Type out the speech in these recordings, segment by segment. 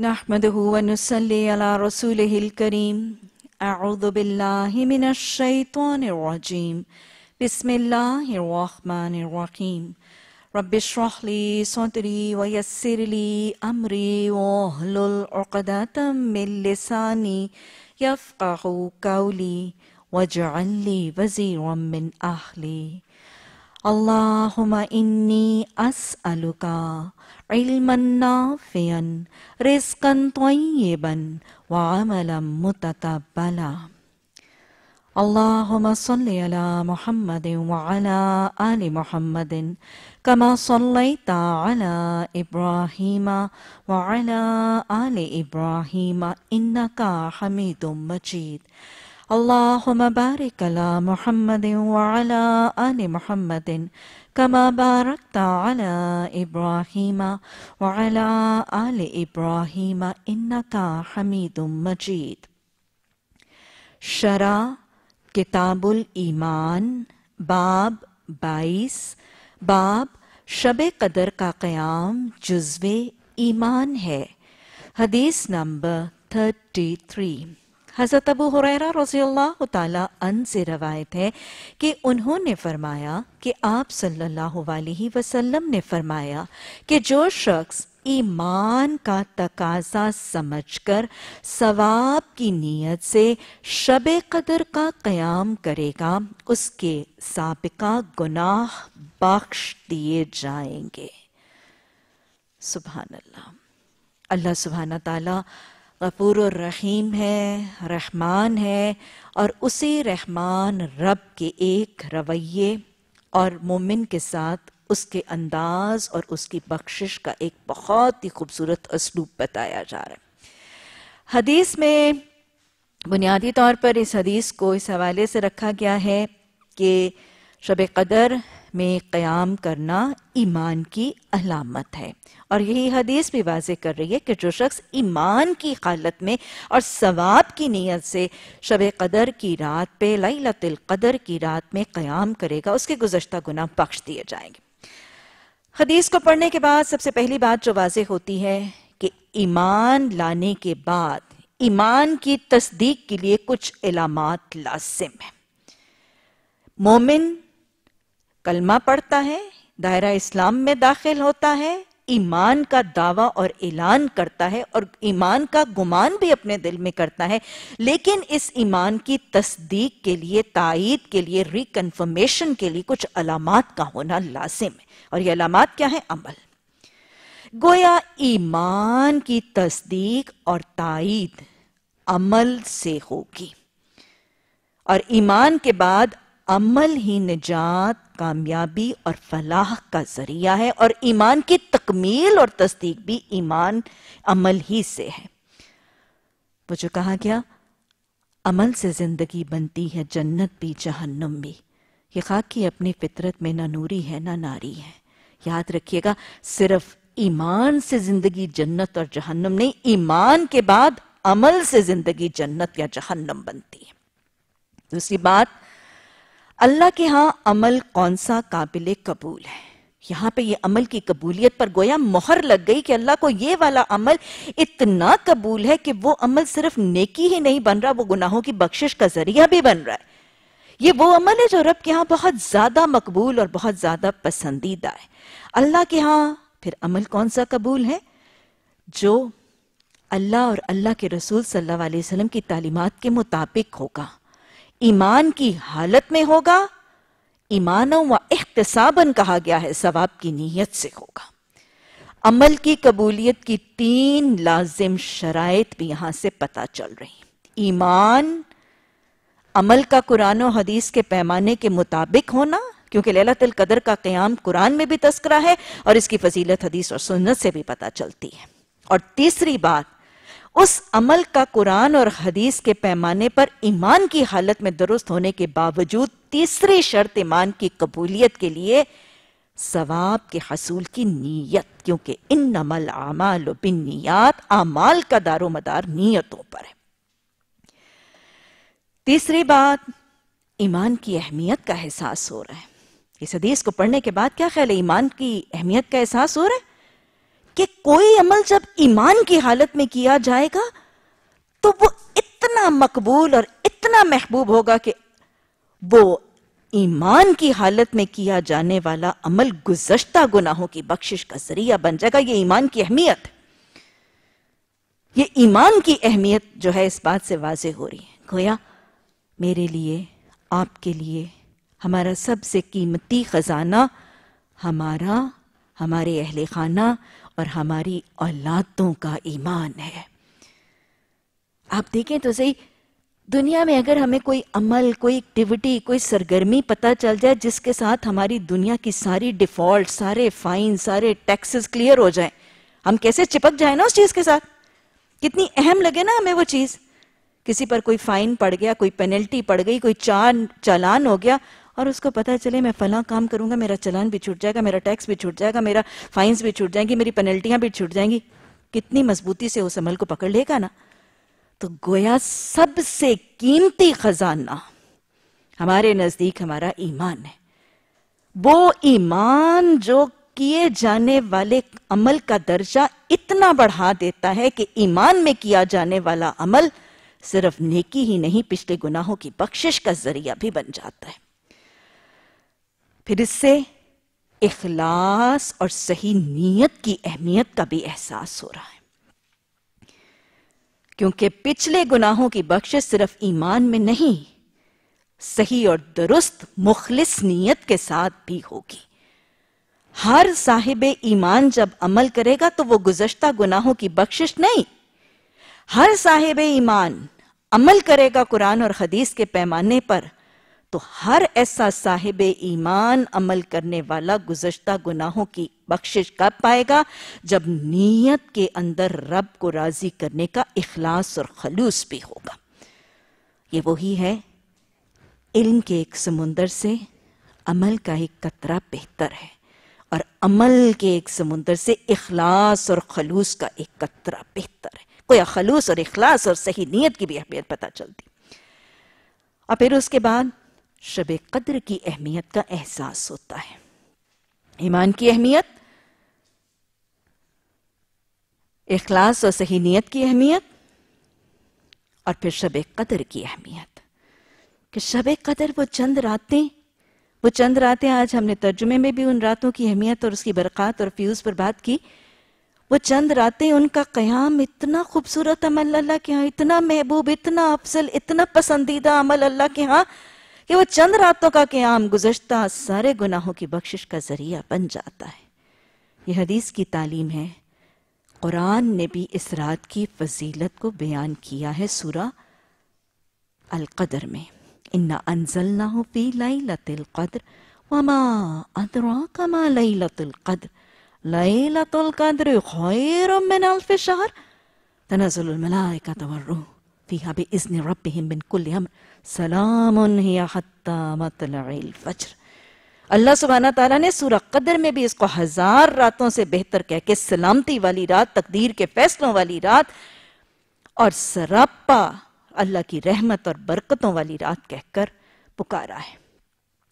نحمده ونصلي على رسوله الكريم. أعوذ بالله من الشيطان الرجيم. بسم الله الرحمن الرحيم. رب اشرح لي صدري ويسر لي أمري واحلل عقدة من لساني يفقه قولي واجعل لي وزيرا من أهلي. اللهم إني أسألك علما نافعا رزقا طيبا وعملا متقبلا اللهم صل على محمد وعلى آل محمد كما صليت على إبراهيم وعلى آل إبراهيم إنك حميد مجيد. اللهم بارك على محمد وعلى آل محمد كما باركت على إبراهيم وعلى آل إبراهيم إنك حميد مجيد. شرع کتاب الایمان، باب بائیس، باب شب قدر کا قیام، جزو ایمان ہے، حدیث نمبر 33 حضرت ابو حریرہ رضی اللہ تعالی عنہ سے روایت ہے کہ انہوں نے فرمایا کہ آپ صلی اللہ علیہ وسلم نے فرمایا کہ جو شخص ایمان کا تقاضا سمجھ کر ثواب کی نیت سے شب قدر کا قیام کرے گا، اس کے سابقہ گناہ بخش دیے جائیں گے۔ سبحان اللہ۔ اللہ سبحانہ تعالی غفور الرحیم ہے، رحمان ہے اور اسی رحمان رب کے ایک رویے اور مومن کے ساتھ اس کے انداز اور اس کی بخشش کا ایک بہت ہی خوبصورت اسلوب بتایا جا رہا ہے۔ حدیث میں بنیادی طور پر اس حدیث کو اس حوالے سے رکھا گیا ہے کہ شب قدر میں قیام کرنا ایمان کی علامت ہے۔ اور یہی حدیث بھی واضح کر رہی ہے کہ جو شخص ایمان کی حالت میں اور ثواب کی نیت سے شب قدر کی رات پہ لیلت القدر کی رات میں قیام کرے گا، اس کے گزشتہ گناہ بخش دیے جائیں گے۔ حدیث کو پڑھنے کے بعد سب سے پہلی بات جو واضح ہوتی ہے کہ ایمان لانے کے بعد ایمان کی تصدیق کے لیے کچھ علامات لازم ہیں۔ مومن کلمہ پڑھتا ہے، دائرہ اسلام میں داخل ہوتا ہے، ایمان کا دعویٰ اور اعلان کرتا ہے اور ایمان کا گمان بھی اپنے دل میں کرتا ہے۔ لیکن اس ایمان کی تصدیق کے لیے، تائید کے لیے ریکنفرمیشن کے لیے کچھ علامات کا ہونا لازم ہے۔ اور یہ علامات کیا ہیں؟ عمل۔ گویا ایمان کی تصدیق اور تائید عمل سے ہوگی۔ اور ایمان کے بعد عمل ہی نجات، کامیابی اور فلاح کا ذریعہ ہے اور ایمان کی تکمیل اور تصدیق بھی ایمان عمل ہی سے ہے۔ وہ جو کہا گیا، عمل سے زندگی بنتی ہے، جنت بھی، جہنم بھی۔ یہ خاک کی اپنی فطرت میں نہ نوری ہے، نہ ناری ہے۔ یاد رکھیے گا، صرف ایمان سے زندگی جنت اور جہنم نہیں، ایمان کے بعد عمل سے زندگی جنت یا جہنم بنتی ہے۔ دوسری بات اللہ کے ہاں عمل کون سا قابل قبول ہے؟ یہاں پہ یہ عمل کی قبولیت پر گویا مہر لگ گئی کہ اللہ کو یہ والا عمل اتنا قبول ہے کہ وہ عمل صرف نیکی ہی نہیں بن رہا، وہ گناہوں کی بخشش کا ذریعہ بھی بن رہا ہے۔ یہ وہ عمل ہے جو رب کے ہاں بہت زیادہ مقبول اور بہت زیادہ پسندیدہ ہے۔ اللہ کے ہاں پھر عمل کون سا قبول ہے؟ جو اللہ اور اللہ کے رسول صلی اللہ علیہ وسلم کی تعلیمات کے مطابق ہوگا۔ ایمان کی حالت میں ہوگا ایمان و احتساباً کہا گیا ہے، ثواب کی نیت سے ہوگا۔ عمل کی قبولیت کی تین لازم شرائط بھی یہاں سے پتا چل رہی ایمان، عمل کا قرآن و حدیث کے پیمانے کے مطابق ہونا، کیونکہ لیلت القدر کا قیام قرآن میں بھی تذکرہ ہے اور اس کی فضیلت حدیث اور سنت سے بھی پتا چلتی ہے۔ اور تیسری بات اس عمل کا قرآن اور حدیث کے پیمانے پر ایمان کی حالت میں درست ہونے کے باوجود تیسری شرط ایمان کی قبولیت کے لیے ثواب کے حصول کی نیت، کیونکہ ان نمل اعمال و بن نیات اعمال کا دار و مدار نیتوں پر ہے۔ تیسری بات، ایمان کی اہمیت کا احساس ہو رہا ہے۔ اس حدیث کو پڑھنے کے بعد کیا خیال ہے؟ ایمان کی اہمیت کا احساس ہو رہا ہے؟ کہ کوئی عمل جب ایمان کی حالت میں کیا جائے گا تو وہ اتنا مقبول اور اتنا محبوب ہوگا کہ وہ ایمان کی حالت میں کیا جانے والا عمل گزشتہ گناہوں کی بخشش کا ذریعہ بن جائے گا۔ یہ ایمان کی اہمیت۔ یہ ایمان کی اہمیت جو ہے اس بات سے واضح ہو رہی ہے۔ گویا، میرے لیے، آپ کے لیے ہمارا سب سے قیمتی خزانہ، ہمارا، ہمارے اہل خانہ اور ہماری اولادوں کا ایمان ہے۔ آپ دیکھیں تو صحیح، دنیا میں اگر ہمیں کوئی عمل، کوئی ایکٹیویٹی، کوئی سرگرمی پتہ چل جائے جس کے ساتھ ہماری دنیا کی ساری ڈیفالٹ، سارے فائن، سارے ٹیکسز کلیئر ہو جائیں، ہم کیسے چپک جائیں نا اس چیز کے ساتھ؟ کتنی اہم لگے نا ہمیں وہ چیز۔ کسی پر کوئی فائن پڑ گیا، کوئی پینلٹی پڑ گئی، کوئی چان چالان ہو گیا اور اس کو پتہ چلے میں فلاں کام کروں گا، میرا چلان بھی چھوٹ جائے گا، میرا ٹیکس بھی چھوٹ جائے گا، میرا فائنز بھی چھوٹ جائیں گی، میری پینلٹیاں بھی چھوٹ جائیں گی۔ کتنی مضبوطی سے اس عمل کو پکڑ لے گا نا۔ تو گویا سب سے قیمتی خزانہ ہمارے نزدیک ہمارا ایمان ہے۔ وہ ایمان جو کیے جانے والے عمل کا درجہ اتنا بڑھا دیتا ہے کہ ایمان میں کیا جانے والا عمل صرف نیکی ہی نہیں، پچھلے گناہوں کی بخشش کا ذریعہ بھی بن جاتا ہے۔ پھر اس سے اخلاص اور صحیح نیت کی اہمیت کا بھی احساس ہو رہا ہے۔ کیونکہ پچھلے گناہوں کی بخش صرف ایمان میں نہیں، صحیح اور درست مخلص نیت کے ساتھ بھی ہوگی۔ ہر صاحب ایمان جب عمل کرے گا تو وہ گزشتہ گناہوں کی بخشش نہیں، ہر صاحب ایمان عمل کرے گا قرآن اور حدیث کے پیمانے پر۔ تو ہر ایسا صاحب ایمان عمل کرنے والا گزشتہ گناہوں کی بخشش کب پائے گا جب نیت کے اندر رب کو راضی کرنے کا اخلاص اور خلوص بھی ہوگا۔ یہ وہی ہے۔ علم کے ایک سمندر سے عمل کا ایک قطرہ بہتر ہے اور عمل کے ایک سمندر سے اخلاص اور خلوص کا ایک قطرہ بہتر ہے۔ کوئی خلوص اور اخلاص اور صحیح نیت کی بھی اہمیت پتہ چلتی۔ اور پھر اس کے بعد شب قدر کی اہمیت کا احساس ہوتا ہے۔ ایمان کی اہمیت، اخلاص اور صحیح نیت کی اہمیت، اور پھر شب قدر کی اہمیت۔ کہ شب قدر وہ چند راتیں، وہ چند راتیں آج ہم نے ترجمے میں بھی ان راتوں کی اہمیت اور اس کی برکات اور فیوز پر بات کی۔ وہ چند راتیں ان کا قیام اتنا خوبصورت عمل اللہ کے ہاں اتنا محبوب، اتنا افضل، اتنا پسندیدہ عمل اللہ کے ہاں۔ کہ وہ چند راتوں کا قیام گزشتہ سارے گناہوں کی بخشش کا ذریعہ بن جاتا ہے۔ یہ حدیث کی تعلیم ہے۔ قرآن نے بھی اس رات کی فضیلت کو بیان کیا ہے سورہ القدر میں۔ انا انزلناہ فی لیلت القدر وما ادراک ما لیلت القدر۔ لیلت القدر خیر من الف شہر تنزل الملائکت والروح فیہا بی اذن ربهم من کل امر سلام حتی مطلع الفجر۔ اللہ سبحانہ تعالیٰ نے سورہ قدر میں بھی اس کو ہزار راتوں سے بہتر کہہ کے سلامتی والی رات، تقدیر کے فیصلوں والی رات اور سراپا اللہ کی رحمت اور برکتوں والی رات کہہ کر پکارا ہے۔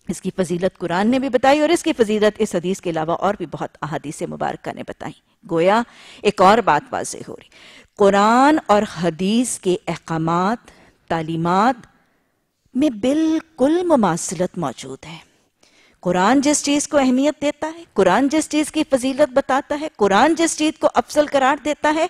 اس کی فضیلت قرآن نے بھی بتائی اور اس کی فضیلت اس حدیث کے علاوہ اور بھی بہت احادیث مبارکہ نے بتائی۔ گویا ایک اور بات واضح ہو رہی۔ قرآن اور حدیث کے احکامات، تعلیمات میں بالکل مماثلت موجود ہے۔ قرآن جس چیز کو اہمیت دیتا ہے، قرآن جس چیز کی فضیلت بتاتا ہے، قرآن جس چیز کو افضل قرار دیتا ہے،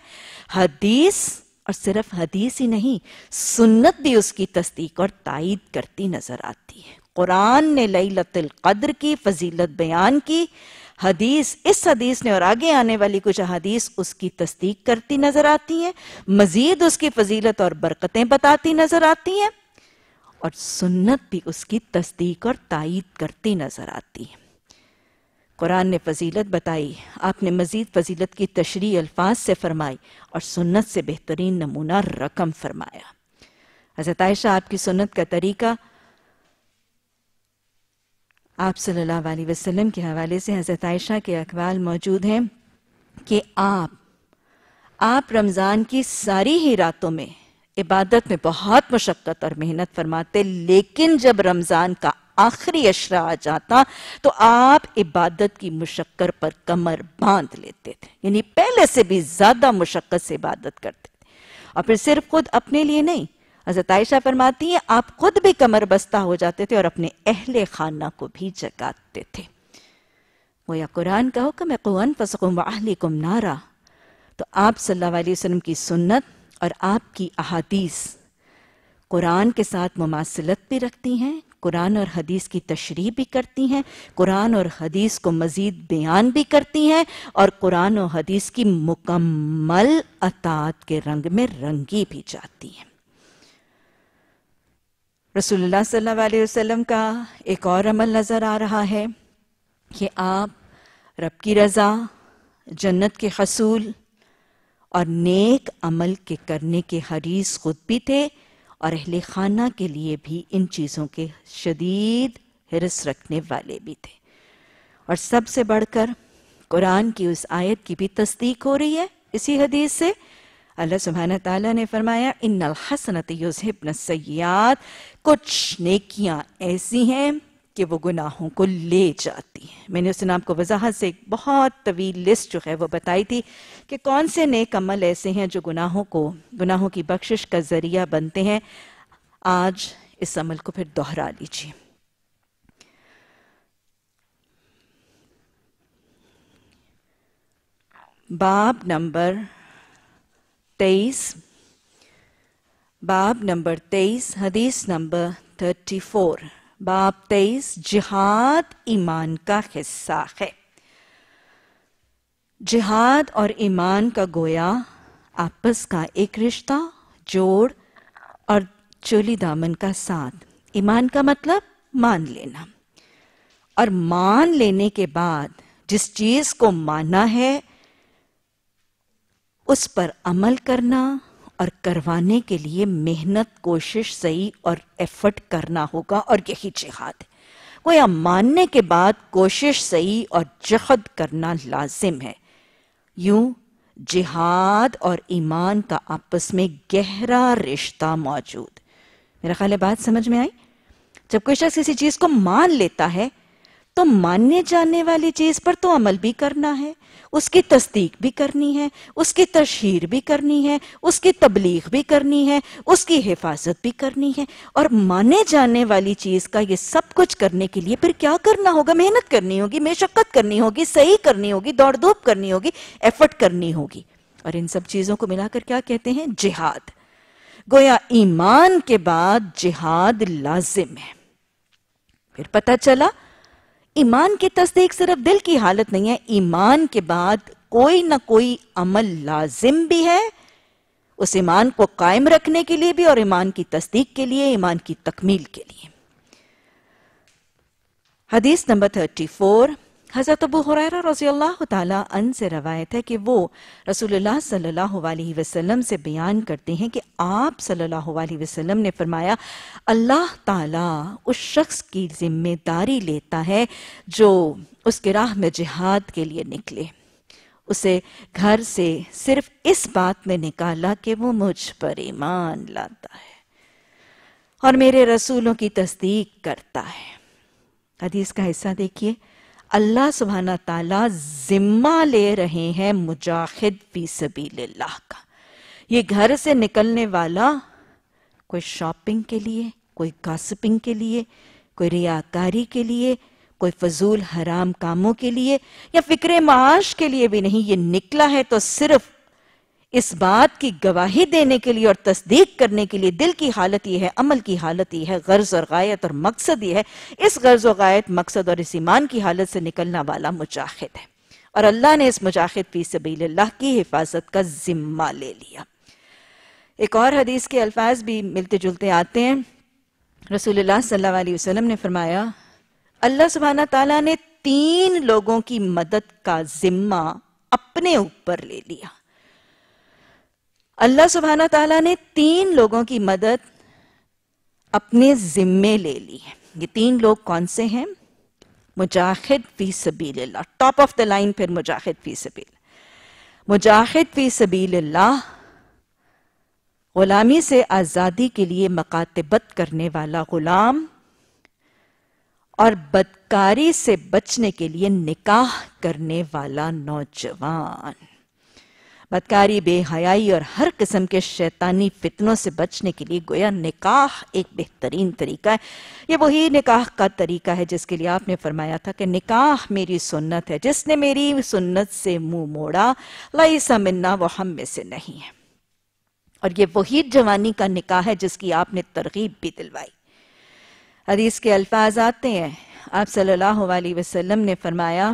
حدیث اور صرف حدیث ہی نہیں، سنت بھی اس کی تصدیق اور تائید کرتی نظر آتی ہے۔ قرآن نے لیلت القدر کی فضیلت بیان کی، حدیث، اس حدیث نے اور آگے آنے والی کچھ حدیث اس کی تصدیق کرتی نظر آتی ہیں، مزید اس کی فضیلت اور برکتیں بتاتی نظر آتی ہیں۔ اور سنت بھی اس کی تصدیق اور تائید کرتی نظر آتی ہے۔ قرآن نے فضیلت بتائی، آپ نے مزید فضیلت کی تشریح الفاظ سے فرمائی اور سنت سے بہترین نمونہ رقم فرمایا۔ حضرت عائشہ، آپ کی سنت کا طریقہ؟ آپ صلی اللہ علیہ وسلم کے حوالے سے حضرت عائشہ کے اقوال موجود ہیں کہ آپ آپ رمضان کی ساری ہی راتوں میں عبادت میں بہت مشقت اور محنت فرماتے، لیکن جب رمضان کا آخری اشرا آ جاتا تو آپ عبادت کی مشکر پر کمر باندھ لیتے تھے یعنی پہلے سے بھی زیادہ مشقت سے عبادت کرتے تھے۔ اور پھر صرف خود اپنے لیے نہیں، حضرت عائشہ فرماتی ہیں، آپ خود بھی کمر بستہ ہو جاتے تھے اور اپنے اہل خانہ کو بھی جگاتے تھے۔ وہ یا قرآن کا حکم ہے قوان فسقم و نارا۔ تو آپ صلی اللہ علیہ وسلم کی سنت اور آپ کی احادیث قرآن کے ساتھ مماثلت بھی رکھتی ہیں، قرآن اور حدیث کی تشریح بھی کرتی ہیں، قرآن اور حدیث کو مزید بیان بھی کرتی ہیں اور قرآن و حدیث کی مکمل اطاعت کے رنگ میں رنگی بھی جاتی ہیں۔ رسول اللہ صلی اللہ علیہ وسلم کا ایک اور عمل نظر آ رہا ہے کہ آپ رب کی رضا، جنت کے حصول اور نیک عمل کے کرنے کے حریص خود بھی تھے اور اہل خانہ کے لیے بھی ان چیزوں کے شدید حرص رکھنے والے بھی تھے۔ اور سب سے بڑھ کر قرآن کی اس آیت کی بھی تصدیق ہو رہی ہے۔ اسی حدیث سے اللہ سبحانہ تعالیٰ نے فرمایا، ان الحسنت یوزہبن السیئات کچھ نیکیاں ایسی ہیں کہ وہ گناہوں کو لے جاتی ہیں۔ میں نے اس نے آپ کو وضاحت سے ایک بہت طویل لسٹ جو ہے وہ بتائی تھی کہ کون سے نیک عمل ایسے ہیں جو گناہوں کو، گناہوں کی بخشش کا ذریعہ بنتے ہیں۔ آج اس عمل کو پھر دوہرا لیجیے۔ باب نمبر تیئیس۔ باب نمبر تیئیس، حدیث نمبر تھرٹی فور۔ باب تیئیس، جہاد ایمان کا حصہ ہے۔ جہاد اور ایمان کا گویا آپس کا ایک رشتہ، جوڑ اور چولی دامن کا ساتھ۔ ایمان کا مطلب مان لینا۔ اور مان لینے کے بعد جس چیز کو مانا ہے، اس پر عمل کرنا اور کروانے کے لیے محنت، کوشش، صحیح اور ایفرٹ کرنا ہوگا اور یہی جہاد ہے۔ گویا ماننے کے بعد کوشش، صحیح اور جہد کرنا لازم ہے۔ یوں جہاد اور ایمان کا آپس میں گہرا رشتہ موجود۔ میرا خیال ہے بات سمجھ میں آئی؟ جب کوئی شخص کسی چیز کو مان لیتا ہے، تو ماننے جانے والی چیز پر تو عمل بھی کرنا ہے۔ اس کی تصدیق بھی کرنی ہے، اس کی تشہیر بھی کرنی ہے، اس کی تبلیغ بھی کرنی ہے، اس کی حفاظت بھی کرنی ہے۔ اور مانے جانے والی چیز کا یہ سب کچھ کرنے کے لیے پھر کیا کرنا ہوگا؟ محنت کرنی ہوگی، مشقت کرنی ہوگی، صحیح کرنی ہوگی، دوڑ دھوپ کرنی ہوگی ایفرٹ کرنی ہوگی۔ اور ان سب چیزوں کو ملا کر کیا کہتے ہیں؟ جہاد۔ گویا ایمان کے بعد جہاد لازم ہے۔ پھر پتہ چلا ایمان کی تصدیق صرف دل کی حالت نہیں ہے، ایمان کے بعد کوئی نہ کوئی عمل لازم بھی ہے۔ اس ایمان کو قائم رکھنے کے لیے بھی اور ایمان کی تصدیق کے لیے، ایمان کی تکمیل کے لیے۔ حدیث نمبر 34 حضرت ابو حریرہ رضی اللہ تعالیٰ ان سے روایت ہے کہ وہ رسول اللہ صلی اللہ علیہ وسلم سے بیان کرتے ہیں کہ آپ صلی اللہ علیہ وسلم نے فرمایا، اللہ تعالیٰ اس شخص کی ذمہ داری لیتا ہے جو اس کے راہ میں جہاد کے لیے نکلے۔ اسے گھر سے صرف اس بات میں نکالا کہ وہ مجھ پر ایمان لاتا ہے اور میرے رسولوں کی تصدیق کرتا ہے۔ حدیث کا حصہ دیکھیے۔ اللہ سبحانہ تعالیٰ ذمہ لے رہے ہیں مجاہد فی سبیل اللہ کا۔ یہ گھر سے نکلنے والا کوئی شاپنگ کے لیے، کوئی کاسپنگ کے لیے، کوئی ریاکاری کے لیے، کوئی فضول حرام کاموں کے لیے یا فکر معاش کے لیے بھی نہیں، یہ نکلا ہے تو صرف اس بات کی گواہی دینے کے لیے اور تصدیق کرنے کے لیے دل کی حالت یہ ہے، عمل کی حالت یہ ہے، غرض اور غایت اور مقصد یہ ہے۔ اس غرض و غایت، مقصد اور اس ایمان کی حالت سے نکلنا والا مجاہد ہے۔ اور اللہ نے اس مجاہد فی سبیل اللہ کی حفاظت کا ذمہ لے لیا۔ ایک اور حدیث کے الفاظ بھی ملتے جلتے آتے ہیں۔ رسول اللہ صلی اللہ علیہ وسلم نے فرمایا، اللہ سبحانہ تعالیٰ نے تین لوگوں کی مدد کا ذمہ اپنے اوپر لے لیا۔ اللہ سبحانہ تعالیٰ نے تین لوگوں کی مدد اپنے ذمے لے لی یہ تین لوگ کون سے ہیں؟ مجاہد فی سبیل اللہ۔ ٹاپ آف دا لائن پھر مجاہد فی سبیل۔ مجاہد فی سبیل اللہ غلامی سے آزادی کے لیے مقاتبت کرنے والا غلام اور بدکاری سے بچنے کے لیے نکاح کرنے والا نوجوان۔ بدکاری، بے حیائی اور ہر قسم کے شیطانی فتنوں سے بچنے کے لیے گویا نکاح ایک بہترین طریقہ ہے۔ یہ وہی نکاح کا طریقہ ہے جس کے لیے آپ نے فرمایا تھا کہ نکاح میری سنت ہے، جس نے میری سنت سے منہ موڑا لائسا منا وہ ہم میں سے نہیں ہے۔ اور یہ وہی جوانی کا نکاح ہے جس کی آپ نے ترغیب بھی دلوائی۔ حدیث کے الفاظ آتے ہیں۔ آپ صلی اللہ علیہ وسلم نے فرمایا،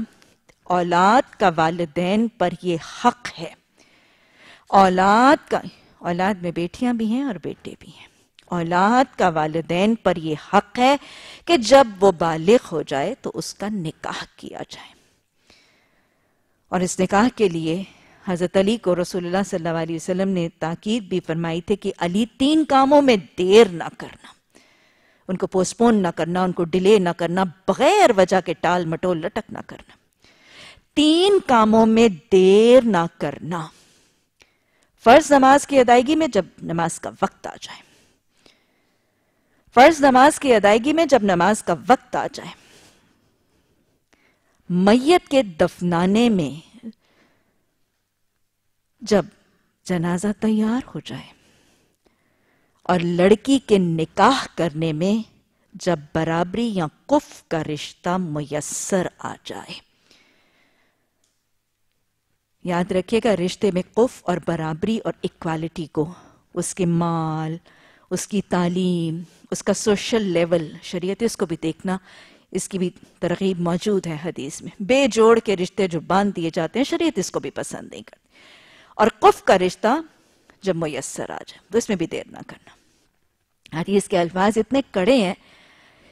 اولاد کا والدین پر یہ حق ہے۔ اولاد کا اولاد میں بیٹیاں بھی ہیں اور بیٹے بھی ہیں۔ اولاد کا والدین پر یہ حق ہے کہ جب وہ بالغ ہو جائے تو اس کا نکاح کیا جائے۔ اور اس نکاح کے لیے حضرت علی کو رسول اللہ صلی اللہ علیہ وسلم نے تاکید بھی فرمائی تھی کہ علی تین کاموں میں دیر نہ کرنا۔ ان کو پوسپون نہ کرنا، ان کو ڈیلے نہ کرنا، بغیر وجہ کے ٹال مٹول لٹک نہ کرنا۔ تین کاموں میں دیر نہ کرنا۔ فرض نماز کی ادائیگی میں جب نماز کا وقت آ جائے۔ فرض نماز کی ادائیگی میں جب نماز کا وقت آ جائے۔ میت کے دفنانے میں جب جنازہ تیار ہو جائے اور لڑکی کے نکاح کرنے میں جب برابری یا کف کا رشتہ میسر آ جائے۔ یاد رکھیے گا رشتے میں قف اور برابری اور اکوالٹی کو۔ اس کے مال، اس کی تعلیم، اس کا سوشل لیول شریعت اس کو بھی دیکھنا، اس کی بھی ترغیب موجود ہے حدیث میں۔ بے جوڑ کے رشتے جو باندھ دیے جاتے ہیں، شریعت اس کو بھی پسند نہیں کرتی۔ اور قف کا رشتہ جب میسر آ جائے، تو اس میں بھی دیر نہ کرنا۔ حدیث کے الفاظ اتنے کڑے ہیں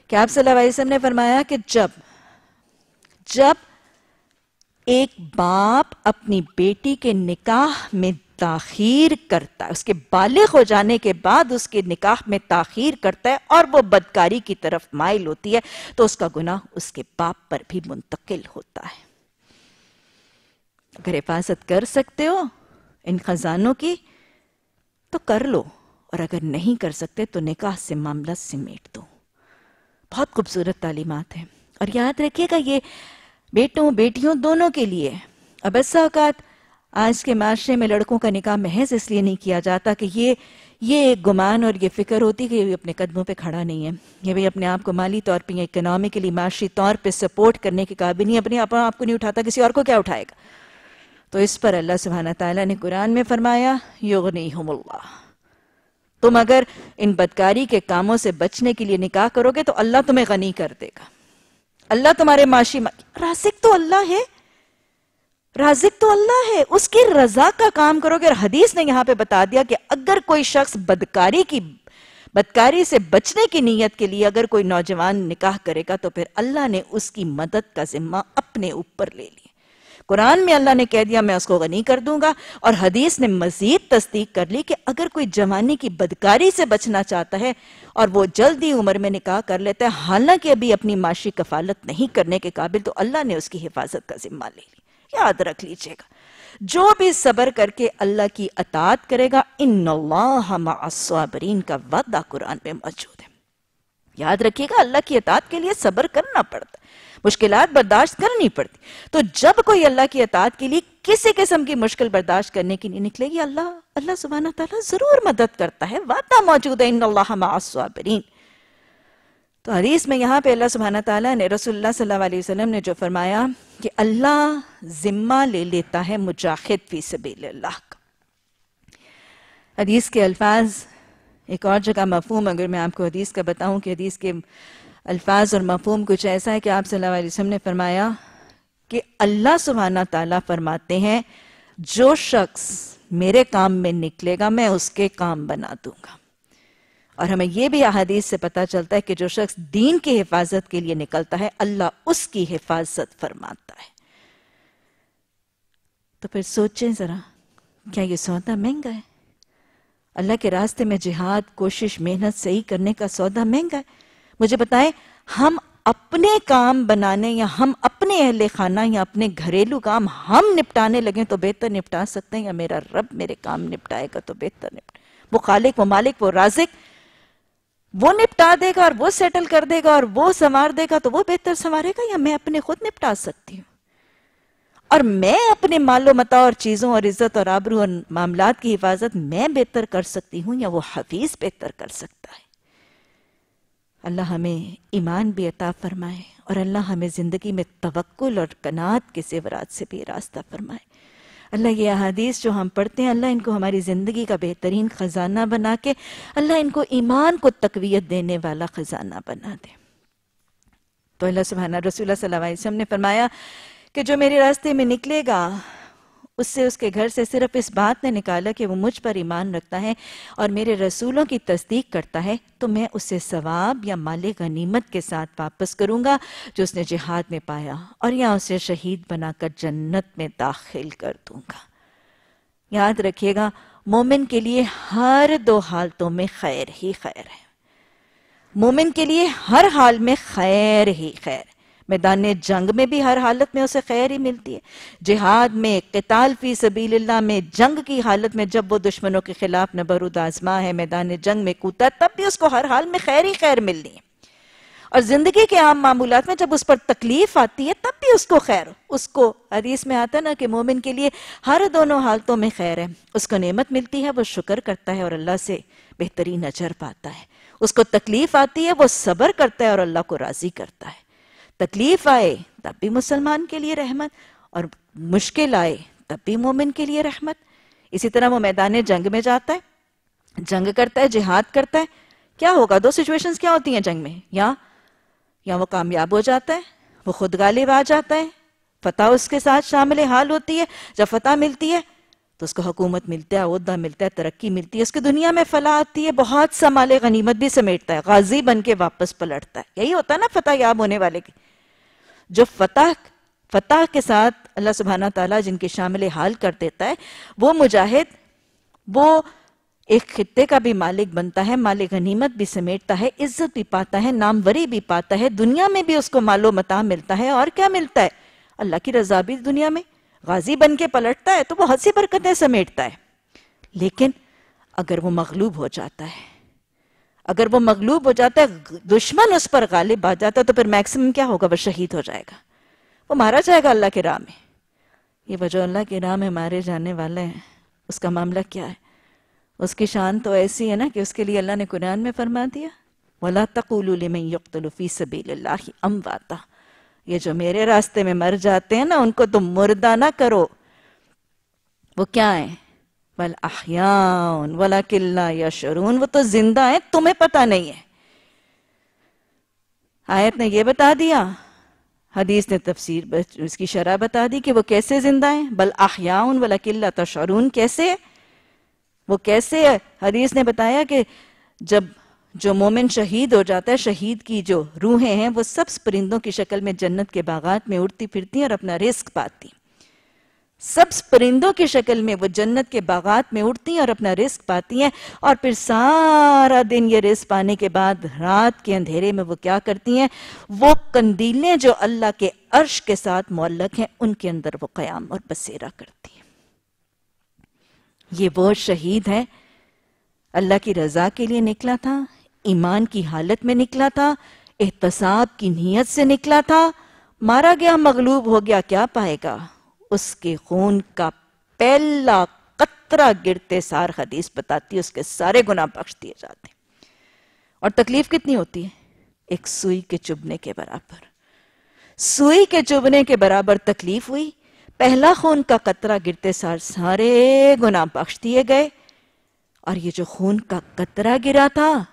کہ آپ صلی اللہ علیہ وسلم نے فرمایا کہ جب جب ایک باپ اپنی بیٹی کے نکاح میں تاخیر کرتا ہے۔ اس کے بالغ ہو جانے کے بعد اس کے نکاح میں تاخیر کرتا ہے اور وہ بدکاری کی طرف مائل ہوتی ہے۔ تو اس کا گناہ اس کے باپ پر بھی منتقل ہوتا ہے۔ اگر حفاظت کر سکتے ہو ان خزانوں کی، تو کر لو۔ اور اگر نہیں کر سکتے، تو نکاح سے معاملہ سمیٹ دو۔ بہت خوبصورت تعلیمات ہیں۔ اور یاد رکھیے گا، یہ بیٹوں بیٹیوں دونوں کے لیے۔ اب اوقات آج کے معاشرے میں لڑکوں کا نکاح محض اس لیے نہیں کیا جاتا کہ یہ یہ ایک گمان اور یہ فکر ہوتی کہ یہ اپنے قدموں پہ کھڑا نہیں ہے۔ یہ بھی اپنے آپ کو مالی طور پہ یا اکنامکلی معاشی طور پہ سپورٹ کرنے کے قابل نہیں، اپنے آپ آپ کو نہیں اٹھاتا کسی اور کو کیا اٹھائے گا۔ تو اس پر اللہ سبحانہ تعالیٰ نے قرآن میں فرمایا یغنیہم اللہ تم اگر ان بدکاری کے کاموں سے بچنے کے لیے نکاح کرو گے تو اللہ تمہیں غنی کر دے گا۔ اللہ تمہارے معاشی رازق تو اللہ ہے۔ رازق تو اللہ ہے۔ اس کی رضا کا کام کرو۔ گے اور حدیث نے یہاں پہ بتا دیا کہ اگر کوئی شخص بدکاری کی بدکاری سے بچنے کی نیت کے لیے اگر کوئی نوجوان نکاح کرے گا تو پھر اللہ نے اس کی مدد کا ذمہ اپنے اوپر لے لی قرآن میں اللہ نے کہہ دیا، میں اس کو غنی کر دوں گا۔ اور حدیث نے مزید تصدیق کر لی کہ اگر کوئی جوانی کی بدکاری سے بچنا چاہتا ہے اور وہ جلدی عمر میں نکاح کر لیتا ہے، حالانکہ ابھی اپنی معاشی کفالت نہیں کرنے کے قابل، تو اللہ نے اس کی حفاظت کا ذمہ لے لی یاد رکھ لیجیے گا۔ جو بھی صبر کر کے اللہ کی اطاعت کرے گا، ان اللہ مع الصابرین کا وعدہ قرآن میں موجود ہے۔ یاد رکھیے گا، اللہ کی اطاعت کے لیے صبر کرنا پڑتا ہے۔ مشکلات برداشت کرنی پڑتی۔ تو جب کوئی اللہ کی اطاعت کے لیے کسی قسم کی مشکل برداشت کرنے کی نہیں نکلے گی اللہ اللہ سبحانہ تعالیٰ ضرور مدد کرتا ہے۔ وعدہ موجود ہے، ان اللہ مع الصابرین۔ تو حدیث میں یہاں پہ اللہ سبحانہ تعالیٰ نے رسول اللہ صلی اللہ علیہ وسلم نے جو فرمایا کہ اللہ ذمہ لے لیتا ہے مجاہد فی سبیل اللہ کا۔ حدیث کے الفاظ، ایک اور جگہ مفہوم، اگر میں آپ کو حدیث کا بتاؤں کہ حدیث کے الفاظ اور مفہوم کچھ ایسا ہے کہ آپ صلی اللہ علیہ وسلم نے فرمایا کہ اللہ سبحانہ تعالیٰ فرماتے ہیں، جو شخص میرے کام میں نکلے گا، میں اس کے کام بنا دوں گا۔ اور ہمیں یہ بھی احادیث سے پتا چلتا ہے کہ جو شخص دین کی حفاظت کے لیے نکلتا ہے، اللہ اس کی حفاظت فرماتا ہے۔ تو پھر سوچیں ذرا، کیا یہ سودا مہنگا ہے؟ اللہ کے راستے میں جہاد، کوشش، محنت، صحیح کرنے کا سودا مہنگا ہے؟ مجھے بتائیں، ہم اپنے کام بنانے یا ہم اپنے اہل خانہ یا اپنے گھریلو کام ہم نپٹانے لگیں تو بہتر نپٹا سکتے ہیں یا میرا رب میرے کام نپٹائے گا تو بہتر نپٹائے وہ خالق، وہ مالک، وہ رازق، وہ نپٹا دے گا اور وہ سیٹل کر دے گا اور وہ سنوار دے گا تو وہ بہتر سنوارے گا یا میں اپنے خود نپٹا سکتی ہوں؟ اور میں اپنے مال و متا اور چیزوں اور عزت اور آبرو اور معاملات کی حفاظت میں بہتر کر سکتی ہوں یا وہ حفیظ بہتر کر سکتا ہے؟ اللہ ہمیں ایمان بھی عطا فرمائے اور اللہ ہمیں زندگی میں توکل اور کنات کے زیورات سے بھی راستہ فرمائے۔ اللہ یہ احادیث جو ہم پڑھتے ہیں، اللہ ان کو ہماری زندگی کا بہترین خزانہ بنا کے، اللہ ان کو ایمان کو تقویت دینے والا خزانہ بنا دے۔ تو اللہ سبحانہ، رسول اللہ صلی اللہ علیہ وسلم نے فرمایا کہ جو میرے راستے میں نکلے گا اس سے اس کے گھر سے صرف اس بات نے نکالا کہ وہ مجھ پر ایمان رکھتا ہے اور میرے رسولوں کی تصدیق کرتا ہے، تو میں اسے ثواب یا مال غنیمت کے ساتھ واپس کروں گا جو اس نے جہاد میں پایا اور یا اسے شہید بنا کر جنت میں داخل کر دوں گا۔ یاد رکھیے گا، مومن کے لیے ہر دو حالتوں میں خیر ہی خیر ہے۔ مومن کے لیے ہر حال میں خیر ہی خیر میدان جنگ میں بھی ہر حالت میں اسے خیر ہی ملتی ہے۔ جہاد میں قتال فی سبیل اللہ میں جنگ کی حالت میں جب وہ دشمنوں کے خلاف نبرود آزما ہے میدان جنگ میں کوتا تب بھی اس کو ہر حال میں خیر ہی خیر ملنی ہے۔ اور زندگی کے عام معمولات میں جب اس پر تکلیف آتی ہے، تب بھی اس کو خیر، اس کو حدیث میں آتا ہے نا کہ مومن کے لیے ہر دونوں حالتوں میں خیر ہے۔ اس کو نعمت ملتی ہے، وہ شکر کرتا ہے اور اللہ سے بہترین اجر پاتا ہے۔ اس کو تکلیف آتی ہے، وہ صبر کرتا ہے اور اللہ کو راضی کرتا ہے۔ تکلیف آئے، تب بھی مسلمان کے لیے رحمت، اور مشکل آئے، تب بھی مومن کے لیے رحمت۔ اسی طرح وہ میدان جنگ میں جاتا ہے، جنگ کرتا ہے، جہاد کرتا ہے۔ کیا ہوگا؟ دو سچویشنز کیا ہوتی ہیں جنگ میں؟ یا یا وہ کامیاب ہو جاتا ہے، وہ خود غالب آ جاتا ہے۔ فتح اس کے ساتھ شامل حال ہوتی ہے، جب فتح ملتی ہے، تو اس کو حکومت ملتا ہے، عہدہ ملتا ہے، ترقی ملتی ہے، اس کی دنیا میں فلاح آتی ہے، بہت سا مال غنیمت بھی سمیٹتا ہے، غازی بن کے واپس پلٹتا ہے۔ یہی ہوتا ہے نا فتح یاب ہونے والے کی۔ جو فتح فتح کے ساتھ اللہ سبحانہ تعالیٰ جن کے شامل حال کر دیتا ہے، وہ مجاہد، وہ ایک خطے کا بھی مالک بنتا ہے مال غنیمت بھی سمیٹتا ہے، عزت بھی پاتا ہے، ناموری بھی پاتا ہے، دنیا میں بھی اس کو مال و متا ملتا ہے، اور کیا ملتا ہے؟ اللہ کی رضا بھی دنیا میں۔ غازی بن کے پلٹتا ہے تو بہت سی برکتیں سمیٹتا ہے۔ لیکن اگر وہ مغلوب ہو جاتا ہے اگر وہ مغلوب ہو جاتا ہے، دشمن اس پر غالب آ جاتا ہے، تو پھر میکسیمم کیا ہوگا؟ وہ شہید ہو جائے گا۔ وہ مارا جائے گا اللہ کے راہ میں۔ یہ وجہ اللہ کے راہ میں مارے جانے والے ہیں۔ اس کا معاملہ کیا ہے؟ اس کی شان تو ایسی ہے نا کہ اس کے لیے اللہ نے قرآن میں فرما دیا۔ وَلَا تَقُولُوا لِمَنْ يُقْتَلُ فِي سَبِيلِ اللَّهِ أَمْوَاتًا۔ یہ جو میرے راستے میں مر جاتے ہیں نا، ان کو تم مردہ نہ کرو۔ وہ کیا ہیں؟ يَشْعُرُونَ وہ تو زندہ ہیں، تمہیں پتہ نہیں ہے آیت نے یہ بتا دیا، حدیث نے تفسیر اس کی شرح بتا دی کہ وہ کیسے زندہ ہیں؟ بل احیاؤن ولا تشعرون، کیسے؟ وہ کیسے؟ ہے حدیث نے بتایا کہ جب جو مومن شہید ہو جاتا ہے، شہید کی جو روحیں ہیں، وہ سب پرندوں کی شکل میں جنت کے باغات میں اڑتی پھرتی ہیں اور اپنا رزق پاتی سب پرندوں کی شکل میں وہ جنت کے باغات میں اڑتی ہیں اور اپنا رزق پاتی ہیں اور پھر سارا دن یہ رزق پانے کے بعد رات کے اندھیرے میں وہ کیا کرتی ہیں؟ وہ کندیلیں جو اللہ کے عرش کے ساتھ معلق ہیں، ان کے اندر وہ قیام اور بسیرہ کرتی ہیں۔ یہ وہ شہید ہے اللہ کی رضا کے لیے نکلا تھا، ایمان کی حالت میں نکلا تھا، احتساب کی نیت سے نکلا تھا۔ مارا گیا، مغلوب ہو گیا، کیا پائے گا؟ اس کے خون کا پہلا قطرہ گرتے سار حدیث بتاتی اس کے سارے گناہ بخش دیے جاتے اور تکلیف کتنی ہوتی ہے؟ ایک سوئی کے چبنے کے برابر۔ سوئی کے چبنے کے برابر تکلیف ہوئی۔ پہلا خون کا قطرہ گرتے سار سارے گناہ بخش دیے گئے۔ اور یہ جو خون کا قطرہ گرا تھا،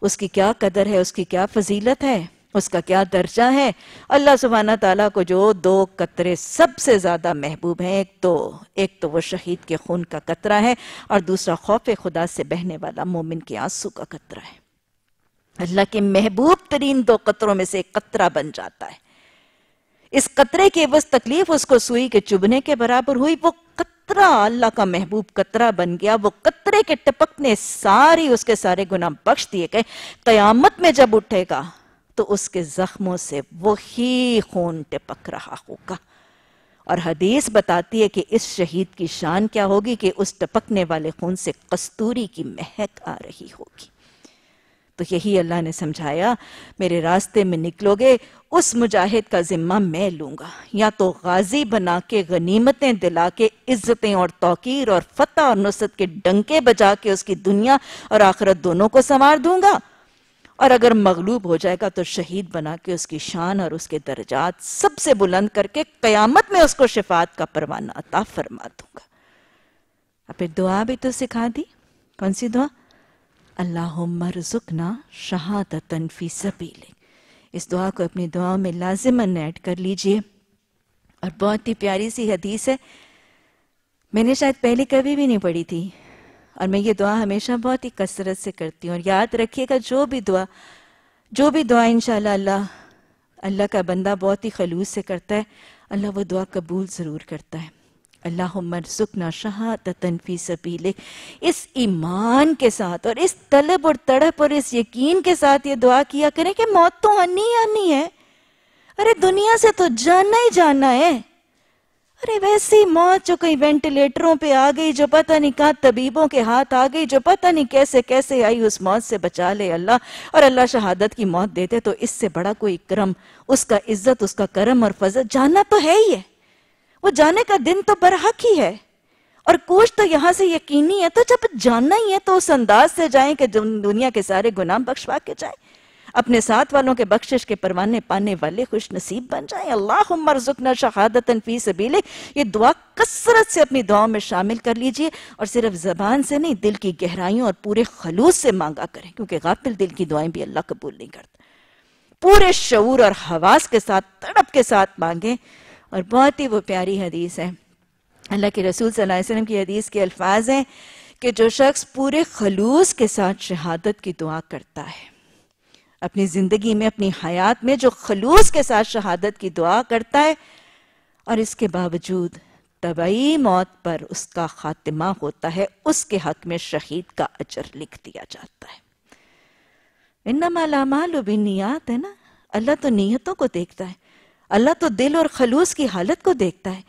اس کی کیا قدر ہے؟ اس کی کیا فضیلت ہے؟ اس کا کیا درجہ ہے؟ اللہ سبحانہ تعالیٰ کو جو دو قطرے سب سے زیادہ محبوب ہیں، ایک تو ایک تو وہ شہید کے خون کا قطرہ ہے اور دوسرا خوف خدا سے بہنے والا مومن کے آنسو کا قطرہ ہے۔ اللہ کے محبوب ترین دو قطروں میں سے ایک قطرہ بن جاتا ہے۔ اس قطرے کی بس تکلیف اس کو سوئی کے چبنے کے برابر ہوئی۔ وہ قطرہ اللہ کا محبوب قطرہ بن گیا۔ وہ قطرے کے ٹپکنے ساری اس کے سارے گناہ بخش دیے گئے۔ قیامت میں جب اٹھے گا تو اس کے زخموں سے وہی خون ٹپک رہا ہوگا۔ اور حدیث بتاتی ہے کہ اس شہید کی شان کیا ہوگی کہ اس ٹپکنے والے خون سے قستوری کی مہک آ رہی ہوگی۔ تو یہی اللہ نے سمجھایا، میرے راستے میں نکلو گے اس مجاہد کا ذمہ میں لوں گا۔ یا تو غازی بنا کے غنیمتیں دلا کے عزتیں اور توقیر اور فتح اور نصرت کے ڈنکے بجا کے اس کی دنیا اور آخرت دونوں کو سنوار دوں گا۔ اور اگر مغلوب ہو جائے گا تو شہید بنا کے اس کی شان اور اس کے درجات سب سے بلند کر کے قیامت میں اس کو شفاعت کا پروانہ عطا فرما دوں گا۔ پھر دعا بھی تو سکھا دی؟ کون سی دعا؟ اللہم رزقنا شہادتن فی سبیلک۔ اس دعا کو اپنی دعاوں میں لازماً ایڈ کر لیجیے۔ اور بہت ہی پیاری سی حدیث ہے۔ میں نے شاید پہلے کبھی بھی نہیں پڑھی تھی۔ اور میں یہ دعا ہمیشہ بہت ہی کثرت سے کرتی ہوں اور یاد رکھیے گا جو بھی دعا، جو بھی دعا انشاءاللہ اللہ اللہ کا بندہ بہت ہی خلوص سے کرتا ہے، اللہ وہ دعا قبول ضرور کرتا ہے۔ اللہم ارزقنا شہادتن فی سبیلک۔ اس ایمان کے ساتھ اور اس طلب اور تڑپ اور اس یقین کے ساتھ یہ دعا کیا کریں کہ موت تو آنی آنی ہے۔ ارے دنیا سے تو جانا ہی جانا ہے۔ ارے ویسی موت جو کئی وینٹیلیٹروں پہ آ گئی جو پتہ نہیں کہاں طبیبوں کے ہاتھ آ گئی جو پتہ نہیں کیسے کیسے آئی اس موت سے بچا لے اللہ اور اللہ شہادت کی موت دیتے تو اس سے بڑا کوئی کرم اس کا عزت اس کا کرم اور فضل جانا تو ہے ہی ہے وہ جانے کا دن تو برحق ہی ہے اور کوش تو یہاں سے یقینی ہے تو جب جاننا ہی ہے تو اس انداز سے جائیں کہ دنیا کے سارے گناہ بخشوا کے جائیں اپنے ساتھ والوں کے بخشش کے پروانے پانے والے خوش نصیب بن جائیں۔ اللہم ارزقنا شہادتا فی سبیلک۔ یہ دعا کثرت سے اپنی دعاوں میں شامل کر لیجیے اور صرف زبان سے نہیں، دل کی گہرائیوں اور پورے خلوص سے مانگا کریں، کیونکہ غافل دل کی دعائیں بھی اللہ قبول نہیں کرتا۔ پورے شعور اور حواس کے ساتھ، تڑپ کے ساتھ مانگیں۔ اور بہت ہی وہ پیاری حدیث ہے۔ اللہ کے رسول صلی اللہ علیہ وسلم کی حدیث کے الفاظ ہیں کہ جو شخص پورے خلوص کے ساتھ شہادت کی دعا کرتا ہے۔ اپنی زندگی میں، اپنی حیات میں جو خلوص کے ساتھ شہادت کی دعا کرتا ہے اور اس کے باوجود طبعی موت پر اس کا خاتمہ ہوتا ہے، اس کے حق میں شہید کا اجر لکھ دیا جاتا ہے۔ انما الامال بنیات ہے نا؟ اللہ تو نیتوں کو دیکھتا ہے۔ اللہ تو دل اور خلوص کی حالت کو دیکھتا ہے۔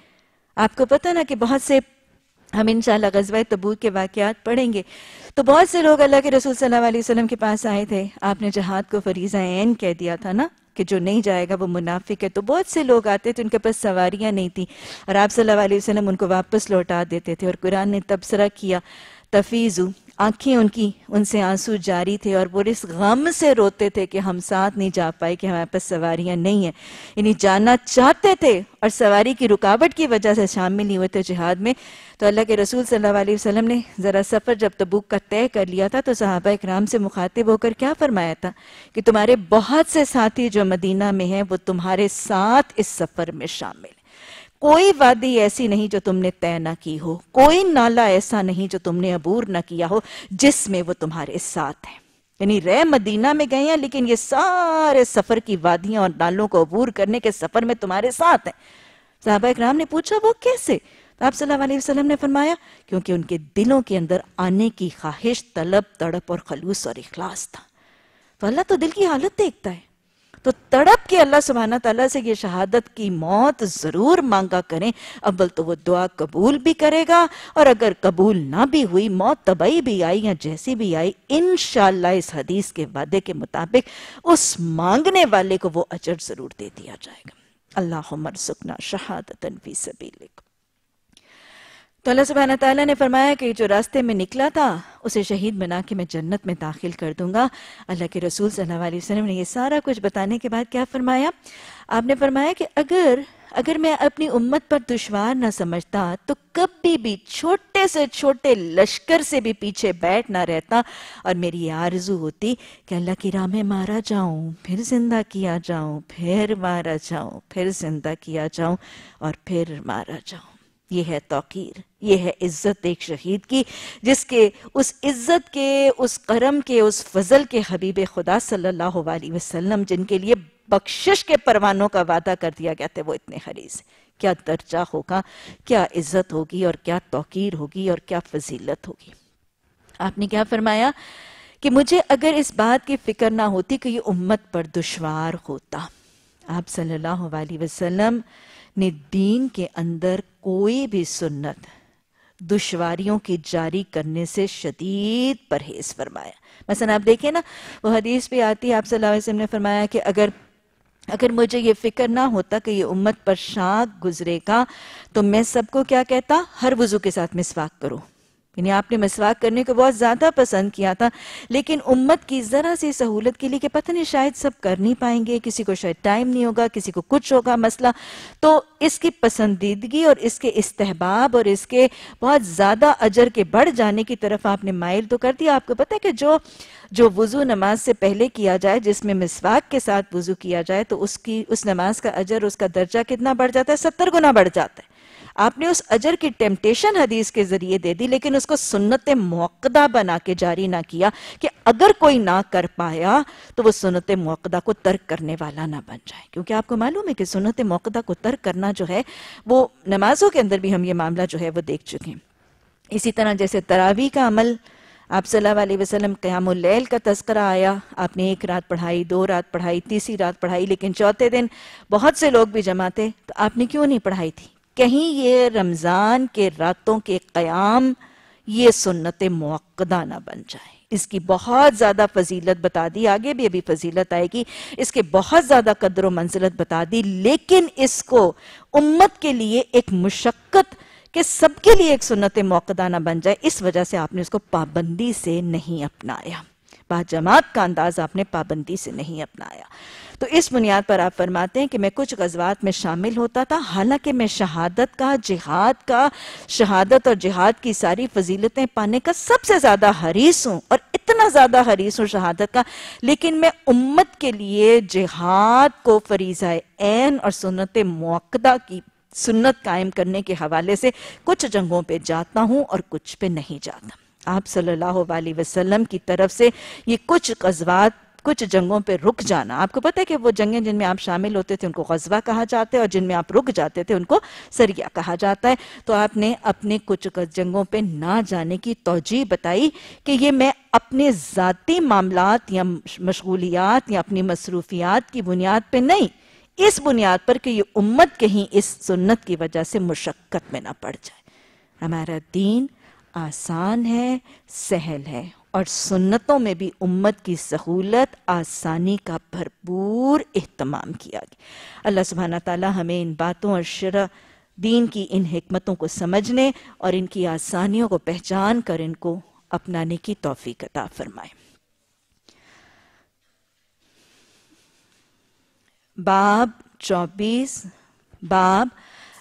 آپ کو پتہ نا کہ بہت سے ہم انشاءاللہ غزوہ تبوک کے واقعات پڑھیں گے۔ تو بہت سے لوگ اللہ کے رسول صلی اللہ علیہ وسلم کے پاس آئے تھے۔ آپ نے جہاد کو فریضہ عین کہہ دیا تھا نا کہ جو نہیں جائے گا وہ منافق ہے۔ تو بہت سے لوگ آتے تھے، ان کے پاس سواریاں نہیں تھیں۔ اور آپ صلی اللہ علیہ وسلم ان کو واپس لوٹا دیتے تھے اور قرآن نے تبصرہ کیا۔ تفیزو آنکھیں ان کی، ان سے آنسو جاری تھے اور وہ اس غم سے روتے تھے کہ ہم ساتھ نہیں جا پائے، کہ ہمارے پاس سواریاں نہیں ہیں۔ یعنی جانا چاہتے تھے اور سواری کی رکاوٹ کی وجہ سے شامل نہیں ہوئے تھے جہاد میں۔ تو اللہ کے رسول صلی اللہ علیہ وسلم نے ذرا سفر جب تبوک کا طے کر لیا تھا تو صحابہ اکرام سے مخاطب ہو کر کیا فرمایا تھا کہ تمہارے بہت سے ساتھی جو مدینہ میں ہیں، وہ تمہارے ساتھ اس سفر میں شامل کوئی وادی ایسی نہیں جو تم نے طے نہ کی ہو، کوئی نالا ایسا نہیں جو تم نے عبور نہ کیا ہو، جس میں وہ تمہارے ساتھ ہیں۔ یعنی رہ مدینہ میں گئے ہیں، لیکن یہ سارے سفر کی وادیاں اور نالوں کو عبور کرنے کے سفر میں تمہارے ساتھ ہیں۔ صحابہ اکرام نے پوچھا، وہ کیسے؟ تو آپ صلی اللہ علیہ وسلم نے فرمایا، کیونکہ ان کے دلوں کے اندر آنے کی خواہش، طلب، تڑپ اور خلوص اور اخلاص تھا۔ تو اللہ تو دل کی حالت دیکھتا ہے۔ تو تڑپ کے اللہ سبحانہ تعالیٰ سے یہ شہادت کی موت ضرور مانگا کریں۔ اول تو وہ دعا قبول بھی کرے گا اور اگر قبول نہ بھی ہوئی، موت تبئی بھی آئی یا جیسی بھی آئی، انشاءاللہ اس حدیث کے وعدے کے مطابق اس مانگنے والے کو وہ اجر ضرور دے دیا جائے گا۔ اللہم ارزقنا شہادتا فی سبیلک۔ تو اللہ سبحانہ تعالیٰ نے فرمایا کہ جو راستے میں نکلا تھا، اسے شہید بنا کے میں جنت میں داخل کر دوں گا۔ اللہ کے رسول صلی اللہ علیہ وسلم نے یہ سارا کچھ بتانے کے بعد کیا فرمایا؟ آپ نے فرمایا کہ اگر اگر میں اپنی امت پر دشوار نہ سمجھتا، تو کبھی بھی چھوٹے سے چھوٹے لشکر سے بھی پیچھے بیٹھ نہ رہتا۔ اور میری یہ آرزو ہوتی کہ اللہ کی راہ میں مارا جاؤں، پھر زندہ کیا جاؤں، پھر مارا جاؤں، پھر زندہ کیا جاؤں اور پھر مارا جاؤں۔ یہ ہے توقیر، یہ ہے عزت ایک شہید کی، جس کے، اس عزت کے، اس کرم کے، اس فضل کے حبیب خدا صلی اللہ علیہ وسلم، جن کے لیے بخشش کے پروانوں کا وعدہ کر دیا گیا تھے وہ اتنے حریص کیا درجہ ہوگا، کیا عزت ہوگی اور کیا توقیر ہوگی اور کیا فضیلت ہوگی؟ آپ نے کیا فرمایا کہ مجھے اگر اس بات کی فکر نہ ہوتی کہ یہ امت پر دشوار ہوتا۔ آپ صلی اللہ علیہ وسلم نے دین کے اندر کوئی بھی سنت دشواریوں کی جاری کرنے سے شدید پرہیز فرمایا۔ مثلا آپ دیکھیں نا، وہ حدیث بھی آتی ہے، آپ صلی اللہ علیہ وسلم نے فرمایا کہ اگر اگر مجھے یہ فکر نہ ہوتا کہ یہ امت پر شاک گزرے گا، تو میں سب کو کیا کہتا؟ ہر وضو کے ساتھ مسواک کروں۔ یعنی آپ نے مسواک کرنے کو بہت زیادہ پسند کیا تھا، لیکن امت کی ذرا سی سہولت کے لیے کہ پتہ نہیں شاید سب کر نہیں پائیں گے، کسی کو شاید ٹائم نہیں ہوگا، کسی کو کچھ ہوگا مسئلہ۔ تو اس کی پسندیدگی اور اس کے استحباب اور اس کے بہت زیادہ اجر کے بڑھ جانے کی طرف آپ نے مائل تو کر دیا۔ آپ کو پتہ ہے کہ جو جو وضو نماز سے پہلے کیا جائے، جس میں مسواک کے ساتھ وضو کیا جائے، تو اس کی، اس نماز کا اجر، اس کا درجہ کتنا بڑھ جاتا ہے؟ ستر گنا بڑھ جاتا ہے۔ آپ نے اس اجر کی ٹیمپٹیشن حدیث کے ذریعے دے دی، لیکن اس کو سنت موقدہ بنا کے جاری نہ کیا کہ اگر کوئی نہ کر پایا تو وہ سنت موقدہ کو ترک کرنے والا نہ بن جائے۔ کیونکہ آپ کو معلوم ہے کہ سنت موقدہ کو ترک کرنا جو ہے، وہ نمازوں کے اندر بھی ہم یہ معاملہ جو ہے وہ دیکھ چکے ہیں۔ اسی طرح جیسے تراوی کا عمل، آپ صلی اللہ علیہ وسلم قیام اللیل کا تذکرہ آیا، آپ نے ایک رات پڑھائی، دو رات پڑھائی، تیسری رات پڑھائی، لیکن چوتھے دن بہت سے لوگ بھی جمع تھے، تو آپ نے کیوں نہیں پڑھائی تھی؟ کہیں یہ رمضان کے راتوں کے قیام یہ سنت موقدہ نہ بن جائے۔ اس کی بہت زیادہ فضیلت بتا دی۔ آگے بھی ابھی فضیلت آئے گی۔ اس کے بہت زیادہ قدر و منزلت بتا دی۔ لیکن اس کو امت کے لیے ایک مشقت کہ سب کے لیے ایک سنت موقدہ نہ بن جائے۔ اس وجہ سے آپ نے اس کو پابندی سے نہیں اپنایا۔ با جماعت کا انداز آپ نے پابندی سے نہیں اپنایا۔ تو اس بنیاد پر آپ فرماتے ہیں کہ میں کچھ غزوات میں شامل ہوتا تھا، حالانکہ میں شہادت کا، جہاد کا، شہادت اور جہاد کی ساری فضیلتیں پانے کا سب سے زیادہ حریص ہوں اور اتنا زیادہ حریص ہوں شہادت کا۔ لیکن میں امت کے لیے جہاد کو فریضہ عین اور سنت موقدہ کی سنت قائم کرنے کے حوالے سے کچھ جنگوں پہ جاتا ہوں اور کچھ پہ نہیں جاتا۔ آپ صلی اللہ علیہ وسلم کی طرف سے یہ کچھ غزوات کچھ جنگوں پہ رک جانا۔ آپ کو پتہ ہے کہ وہ جنگیں جن میں آپ شامل ہوتے تھے ان کو غزوہ کہا جاتا ہے اور جن میں آپ رک جاتے تھے ان کو سریہ کہا جاتا ہے۔ تو آپ نے اپنے کچھ جنگوں پہ نہ جانے کی توجہ بتائی کہ یہ میں اپنے ذاتی معاملات یا مشغولیات یا اپنی مصروفیات کی بنیاد پہ نہیں، اس بنیاد پر کہ یہ امت کہیں اس سنت کی وجہ سے مشقت میں نہ پڑ جائے۔ ہمارا دین آسان ہے، سہل ہے۔ اور سنتوں میں بھی امت کی سہولت آسانی کا بھرپور اہتمام کیا گیا۔ اللہ سبحانہ تعالی ہمیں ان باتوں اور شرع دین کی ان حکمتوں کو سمجھنے اور ان کی آسانیوں کو پہچان کر ان کو اپنانے کی توفیق عطا فرمائے۔ باب چوبیس، باب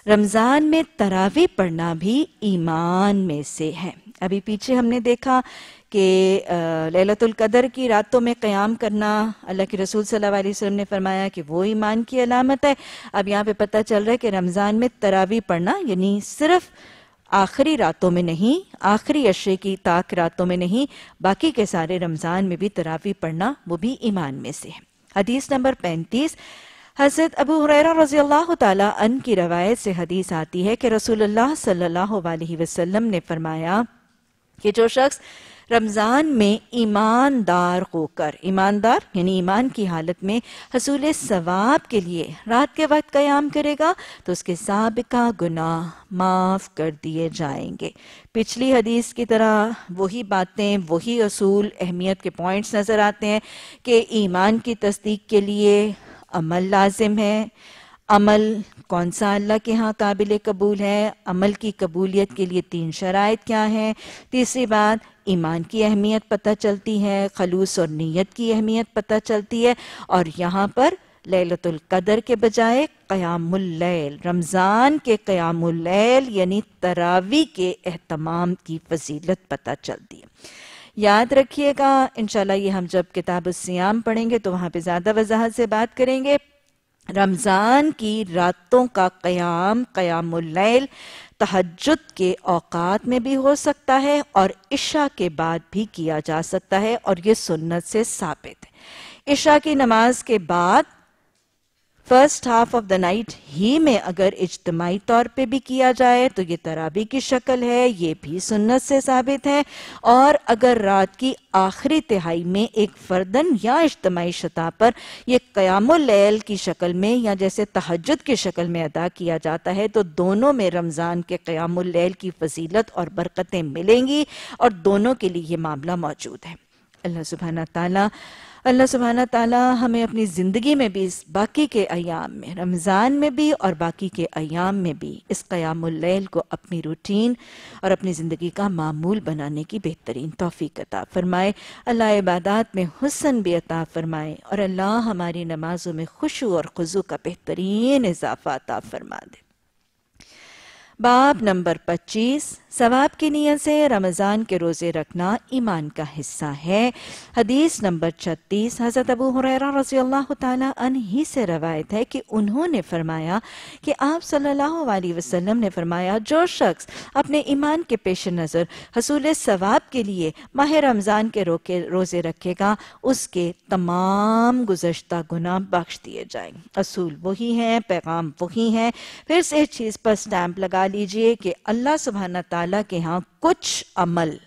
رمضان میں تراوی پڑھنا بھی ایمان میں سے ہے۔ ابھی پیچھے ہم نے دیکھا کہ لیلت القدر کی راتوں میں قیام کرنا اللہ کے رسول صلی اللہ علیہ وسلم نے فرمایا کہ وہ ایمان کی علامت ہے۔ اب یہاں پہ پتہ چل رہا ہے کہ رمضان میں تراوی پڑھنا یعنی صرف آخری راتوں میں نہیں، آخری عشرے کی تاک راتوں میں نہیں، باقی کے سارے رمضان میں بھی تراوی پڑھنا وہ بھی ایمان میں سے ہے۔ حدیث نمبر پینتیس حضرت ابو حریرہ رضی اللہ تعالیٰ عنہ کی روایت سے حدیث آتی ہے کہ رسول اللہ صلی اللہ علیہ وسلم نے فرمایا کہ جو شخص رمضان میں ایماندار ہو کر، ایماندار یعنی ایمان کی حالت میں حصول ثواب کے لیے رات کے وقت قیام کرے گا، تو اس کے سابقہ گناہ معاف کر دیے جائیں گے۔ پچھلی حدیث کی طرح وہی باتیں، وہی اصول، اہمیت کے پوائنٹس نظر آتے ہیں کہ ایمان کی تصدیق کے لیے عمل لازم ہے۔ عمل کون سا اللہ کے ہاں قابل قبول ہے؟ عمل کی قبولیت کے لیے تین شرائط کیا ہیں؟ تیسری بات، ایمان کی اہمیت پتہ چلتی ہے، خلوص اور نیت کی اہمیت پتہ چلتی ہے۔ اور یہاں پر لیلت القدر کے بجائے قیام اللیل، رمضان کے قیام اللیل یعنی تراوی کے اہتمام کی فضیلت پتہ چلتی ہے۔ یاد رکھیے گا۔ انشاءاللہ یہ ہم جب کتاب السیام پڑھیں گے تو وہاں پہ زیادہ وضاحت سے بات کریں گے۔ رمضان کی راتوں کا قیام قیام اللیل تحجد کے اوقات میں بھی ہو سکتا ہے اور عشاء کے بعد بھی کیا جا سکتا ہے اور یہ سنت سے ثابت ہے۔ عشاء کی نماز کے بعد first half of the night ہی میں اگر اجتماعی طور پہ بھی کیا جائے تو یہ ترابی کی شکل ہے، یہ بھی سنت سے ثابت ہے۔ اور اگر رات کی آخری تہائی میں ایک فردن یا اجتماعی شطح پر یہ قیام اللیل کی شکل میں یا جیسے تحجد کی شکل میں ادا کیا جاتا ہے تو دونوں میں رمضان کے قیام اللیل کی فضیلت اور برکتیں ملیں گی اور دونوں کے لیے یہ معاملہ موجود ہے۔ اللہ سبحانہ تعالیٰ اللہ سبحانہ تعالیٰ ہمیں اپنی زندگی میں بھی اس باقی کے ایام میں، رمضان میں بھی اور باقی کے ایام میں بھی اس قیام اللیل کو اپنی روٹین اور اپنی زندگی کا معمول بنانے کی بہترین توفیق عطا فرمائے۔ اللہ عبادات میں حسن بھی عطا فرمائے اور اللہ ہماری نمازوں میں خوشو اور خضو کا بہترین اضافہ عطا فرما دے۔ باب نمبر پچیس۔ ثواب کی نیت سے رمضان کے روزے رکھنا ایمان کا حصہ ہے۔ حدیث نمبر چھتیس، حضرت ابو حریرہ رضی اللہ تعالیٰ عنہ ہی سے روایت ہے کہ انہوں نے فرمایا کہ آپ صلی اللہ علیہ وسلم نے فرمایا، جو شخص اپنے ایمان کے پیش نظر حصول ثواب کے لیے ماہ رمضان کے روزے رکھے گا، اس کے تمام گزشتہ گناہ بخش دیے جائیں۔ اصول وہی ہیں، پیغام وہی ہیں۔ پھر سے اس چیز پر سٹیمپ لگا لیجیے کہ اللہ سبحانہ تعالیٰ کے ہاں کچھ عمل۔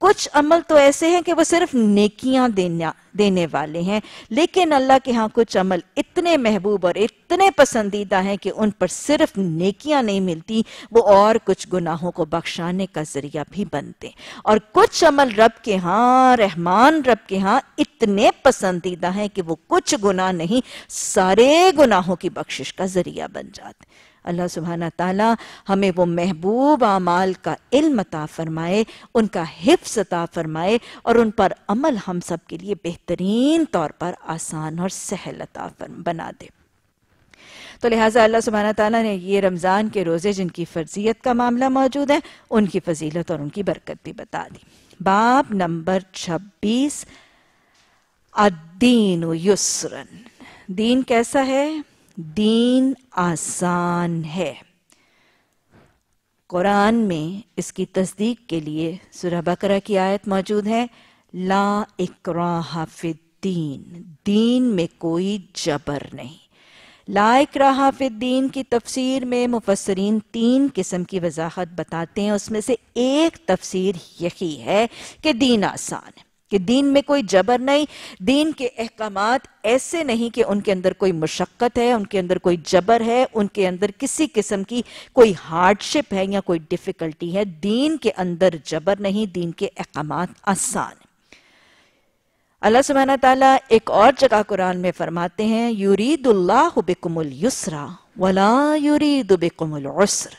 کچھ عمل تو ایسے ہیں کہ وہ صرف نیکیاں دینے والے ہیں، لیکن اللہ کے ہاں کچھ عمل اتنے محبوب اور اتنے پسندیدہ ہیں کہ ان پر صرف نیکیاں نہیں ملتی، وہ اور کچھ گناہوں کو بخشانے کا ذریعہ بھی بنتے۔ اور کچھ عمل رب کے ہاں رحمان رب کے ہاں اتنے پسندیدہ ہیں کہ وہ کچھ گناہ نہیں، سارے گناہوں کی بخشش کا ذریعہ بن جاتے۔ اللہ سبحانہ تعالی ہمیں وہ محبوب اعمال کا علم عطا فرمائے، ان کا حفظ عطا فرمائے اور ان پر عمل ہم سب کے لیے بہترین طور پر آسان اور سہل عطا بنا دے۔ تو لہٰذا اللہ سبحانہ تعالیٰ نے یہ رمضان کے روزے جن کی فرضیت کا معاملہ موجود ہے، ان کی فضیلت اور ان کی برکت بھی بتا دی۔ باب نمبر چھبیس، الدین یسرن۔ دین کیسا ہے؟ دین آسان ہے۔ قرآن میں اس کی تصدیق کے لیے سورہ بقرہ کی آیت موجود ہے۔ لا اکراہ فی الدین، دین میں کوئی جبر نہیں۔ لا اکراہ فی الدین کی تفسیر میں مفسرین تین قسم کی وضاحت بتاتے ہیں۔ اس میں سے ایک تفسیر یہی ہے کہ دین آسان ہے۔ کہ دین میں کوئی جبر نہیں، دین کے احکامات ایسے نہیں کہ ان کے اندر کوئی مشقت ہے، ان کے اندر کوئی جبر ہے، ان کے اندر کسی قسم کی کوئی ہارڈشپ ہے یا کوئی ڈیفیکلٹی ہے۔ دین کے اندر جبر نہیں، دین کے احکامات آسان۔ ہیں اللہ سبحانہ تعالیٰ ایک اور جگہ قرآن میں فرماتے ہیں، یورید اللہ بکم السرا ولا یورید بکم العسر۔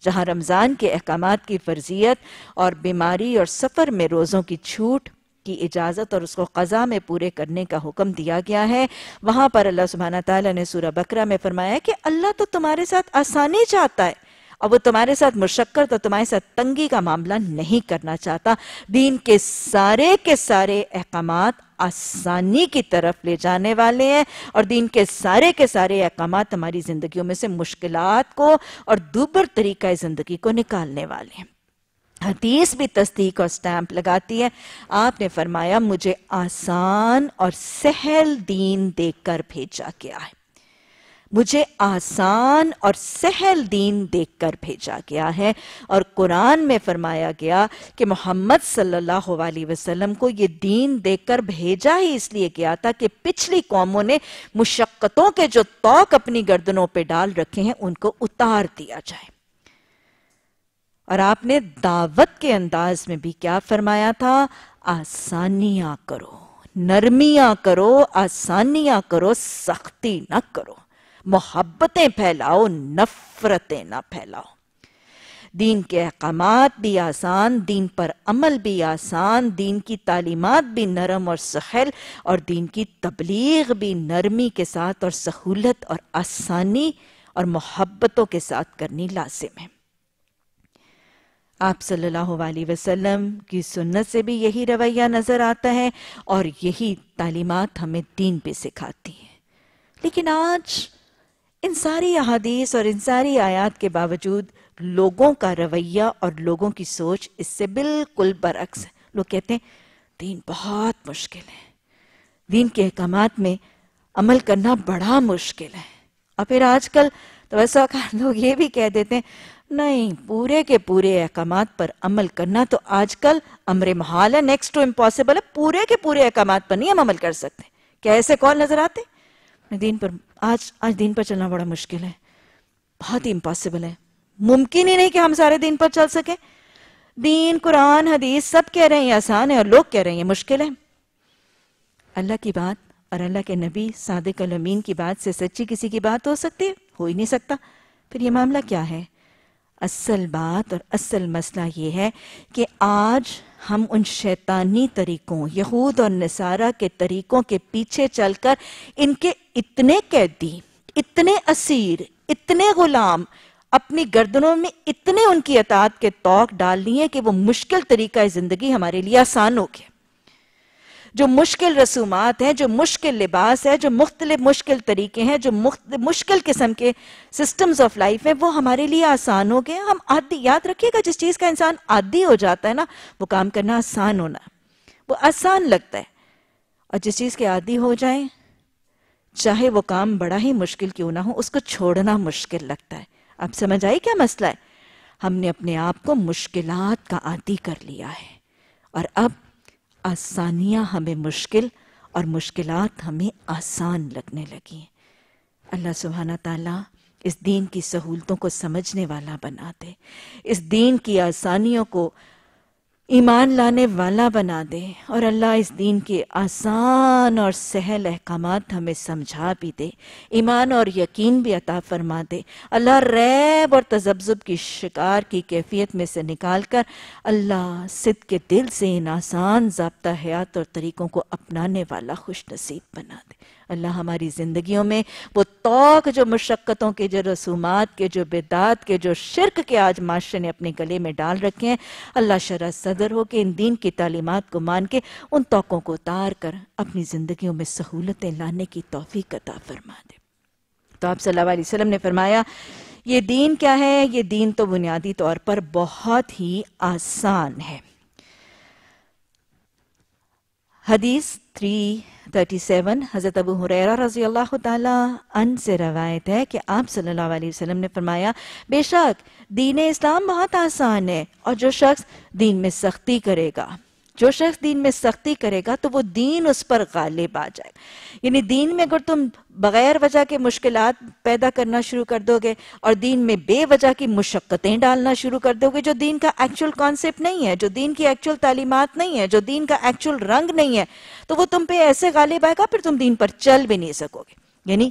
جہاں رمضان کے احکامات کی فرضیت اور بیماری اور سفر میں روزوں کی چھوٹ کی اجازت اور اس کو قضا میں پورے کرنے کا حکم دیا گیا ہے۔ وہاں پر اللہ سبحانہ تعالیٰ نے سورہ بکرہ میں فرمایا کہ اللہ تو تمہارے ساتھ آسانی چاہتا ہے اور وہ تمہارے ساتھ مشکر تو تمہارے ساتھ تنگی کا معاملہ نہیں کرنا چاہتا۔ دین کے سارے کے سارے احکامات آسانی کی طرف لے جانے والے ہیں اور دین کے سارے کے سارے احکامات ہماری زندگیوں میں سے مشکلات کو اور دوبر طریقہ زندگی کو نکالنے والے ہیں۔ حدیث بھی تصدیق اور سٹیمپ لگاتی ہے۔ آپ نے فرمایا، مجھے آسان اور سہل دین دیکھ کر بھیجا گیا ہے۔ مجھے آسان اور سہل دین دیکھ کر بھیجا گیا ہے۔ اور قرآن میں فرمایا گیا کہ محمد صلی اللہ علیہ وسلم کو یہ دین دیکھ کر بھیجا ہی اس لیے گیا تھا کہ پچھلی قوموں نے مشقتوں کے جو توق اپنی گردنوں پہ ڈال رکھے ہیں، ان کو اتار دیا جائے۔ اور آپ نے دعوت کے انداز میں بھی کیا فرمایا تھا؟ آسانیاں کرو، نرمیاں کرو، آسانیاں کرو، سختی نہ کرو۔ محبتیں پھیلاؤ، نفرتیں نہ پھیلاؤ۔ دین کے احکامات بھی آسان، دین پر عمل بھی آسان، دین کی تعلیمات بھی نرم اور سخل اور دین کی تبلیغ بھی نرمی کے ساتھ اور سہولت اور آسانی اور محبتوں کے ساتھ کرنی لازم ہے۔ آپ صلی اللہ علیہ وسلم کی سنت سے بھی یہی رویہ نظر آتا ہے اور یہی تعلیمات ہمیں دین پہ سکھاتی ہیں۔ لیکن آج ان ساری احادیث اور ان ساری آیات کے باوجود لوگوں کا رویہ اور لوگوں کی سوچ اس سے بالکل برعکس ہے۔ لوگ کہتے ہیں، دین بہت مشکل ہے۔ دین کے احکامات میں عمل کرنا بڑا مشکل ہے۔ اور پھر آج کل تو ایسا لوگ یہ بھی کہہ دیتے ہیں نہیں، پورے کے پورے احکامات پر عمل کرنا تو آج کل امر محال ہے نیکسٹ ٹو امپاسبل ہے، پورے کے پورے احکامات پر نہیں ہم عمل کر سکتے۔ کیا ایسے کون نظر آتے؟ دین پر، آج آج دین پر چلنا بڑا مشکل ہے۔ بہت ہی امپاسبل ہے۔ ممکن ہی نہیں کہ ہم سارے دین پر چل سکیں۔ دین، قرآن، حدیث سب کہہ رہے ہیں، آسان ہے اور لوگ کہہ رہے ہیں مشکل ہے۔ اللہ کی بات اور اللہ کے نبی، صادق الامین کی بات سے سچی کسی کی بات ہو سکتی ہے؟ ہو ہی نہیں سکتا۔ پھر یہ معاملہ کیا ہے؟ اصل بات اور اصل مسئلہ یہ ہے کہ آج ہم ان شیطانی طریقوں، یہود اور نصارہ کے طریقوں کے پیچھے چل کر ان کے اتنے قیدی، اتنے اسیر، اتنے غلام اپنی گردنوں میں اتنے ان کی اطاعت کے توق ڈال لیے کہ وہ مشکل طریقہ زندگی ہمارے لیے آسان ہو گیا جو مشکل رسومات ہیں، جو مشکل لباس ہے جو مختلف مشکل طریقے ہیں، جو مشکل قسم کے سسٹمز آف لائف ہیں، وہ ہمارے لیے آسان ہو گئے ہم عادی یاد رکھیے گا، جس چیز کا انسان عادی ہو جاتا ہے نا، وہ کام کرنا آسان ہونا وہ آسان لگتا ہے۔ اور جس چیز کے عادی ہو جائیں، چاہے وہ کام بڑا ہی مشکل کیوں نہ ہو، اس کو چھوڑنا مشکل لگتا ہے۔ اب سمجھ آئی کیا مسئلہ ہے؟ ہم نے اپنے آپ کو مشکلات کا عادی کر لیا ہے۔ اور اب آسانیاں ہمیں مشکل اور مشکلات ہمیں آسان لگنے لگی۔ ہیں اللہ سبحانہ تعالیٰ اس دین کی سہولتوں کو سمجھنے والا بنا دے۔ اس دین کی آسانیوں کو ایمان لانے والا بنا دے اور اللہ اس دین کے آسان اور سہل احکامات ہمیں سمجھا بھی دے، ایمان اور یقین بھی عطا فرما دے۔ اللہ ریب اور تذبذب کی شکار کی کیفیت میں سے نکال کر اللہ صد کے دل سے ان آسان ضابطہ حیات اور طریقوں کو اپنانے والا خوش نصیب بنا دے۔ اللہ ہماری زندگیوں میں وہ توق جو مشقتوں کے، جو رسومات کے، جو بدعات کے، جو شرک کے آج معاشرے نے اپنے گلے میں ڈال رکھے ہیں۔ اللہ شرح صدر ہو کے، ان دین کی تعلیمات کو مان کے ان توقوں کو اتار کر اپنی زندگیوں میں سہولتیں لانے کی توفیق عطا فرما دے۔ تو آپ صلی اللہ علیہ وسلم نے فرمایا، یہ دین کیا ہے؟ یہ دین تو بنیادی طور پر بہت ہی آسان ہے۔ حدیث 337 حضرت ابو حریرہ رضی اللہ تعالی ان سے روایت ہے کہ آپ صلی اللہ علیہ وسلم نے فرمایا بے شک دین اسلام بہت آسان ہے اور جو شخص دین میں سختی کرے گا جو شخص دین میں سختی کرے گا تو وہ دین اس پر غالب آ جائے یعنی دین میں اگر تم بغیر وجہ کے مشکلات پیدا کرنا شروع کر دو گے اور دین میں بے وجہ کی مشقتیں ڈالنا شروع کر دو گے جو دین کا ایکچول کانسیپٹ نہیں ہے جو دین کی ایکچول تعلیمات نہیں ہے جو دین کا ایکچول رنگ نہیں ہے تو وہ تم پہ ایسے غالب آئے گا، پھر تم دین پر چل بھی نہیں سکو گے یعنی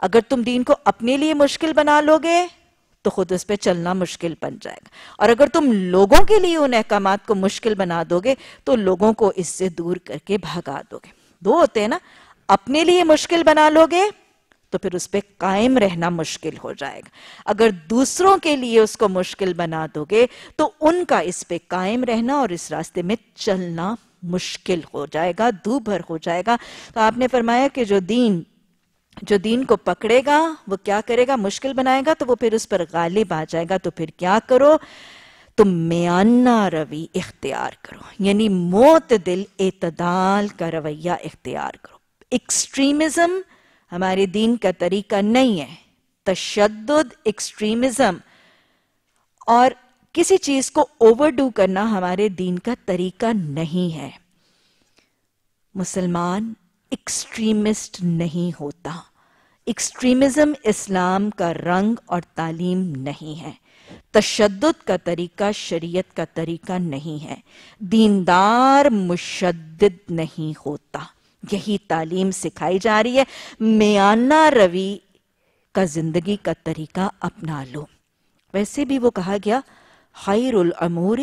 اگر تم دین کو اپنے لیے مشکل بنا لو گے تو خود اس پہ چلنا مشکل بن جائے گا۔ اور اگر تم لوگوں کے لیے ان احکامات کو مشکل بنا دو گے تو لوگوں کو اس سے دور کر کے بھگا دو گے دو ہوتے ہیں نا، اپنے لیے مشکل بنا لو گے تو پھر اس پہ قائم رہنا مشکل ہو جائے گا۔ اگر دوسروں کے لیے اس کو مشکل بنا دو گے تو ان کا اس پہ قائم رہنا اور اس راستے میں چلنا مشکل ہو جائے گا دو بھر ہو جائے گا۔ تو آپ نے فرمایا کہ جو دین جو دین کو پکڑے گا، وہ کیا کرے گا؟ مشکل بنائے گا، تو وہ پھر اس پر غالب آ جائے گا۔ تو پھر کیا کرو؟ تم میانہ روی اختیار کرو۔ یعنی موت دل اعتدال کا رویہ اختیار کرو۔ ایکسٹریمزم ہمارے دین کا طریقہ نہیں ہے۔ تشدد ایکسٹریمزم اور کسی چیز کو اوور ڈو کرنا ہمارے دین کا طریقہ نہیں ہے۔ مسلمان ایکسٹریمسٹ نہیں ہوتا۔ ایکسٹریمزم اسلام کا رنگ اور تعلیم نہیں ہے۔ تشدد کا طریقہ، شریعت کا طریقہ نہیں ہے۔ دیندار مشدد نہیں ہوتا۔ یہی تعلیم سکھائی جا رہی ہے۔ میانہ روی کا زندگی کا طریقہ اپنا لو۔ ویسے بھی وہ کہا گیا خیر العمور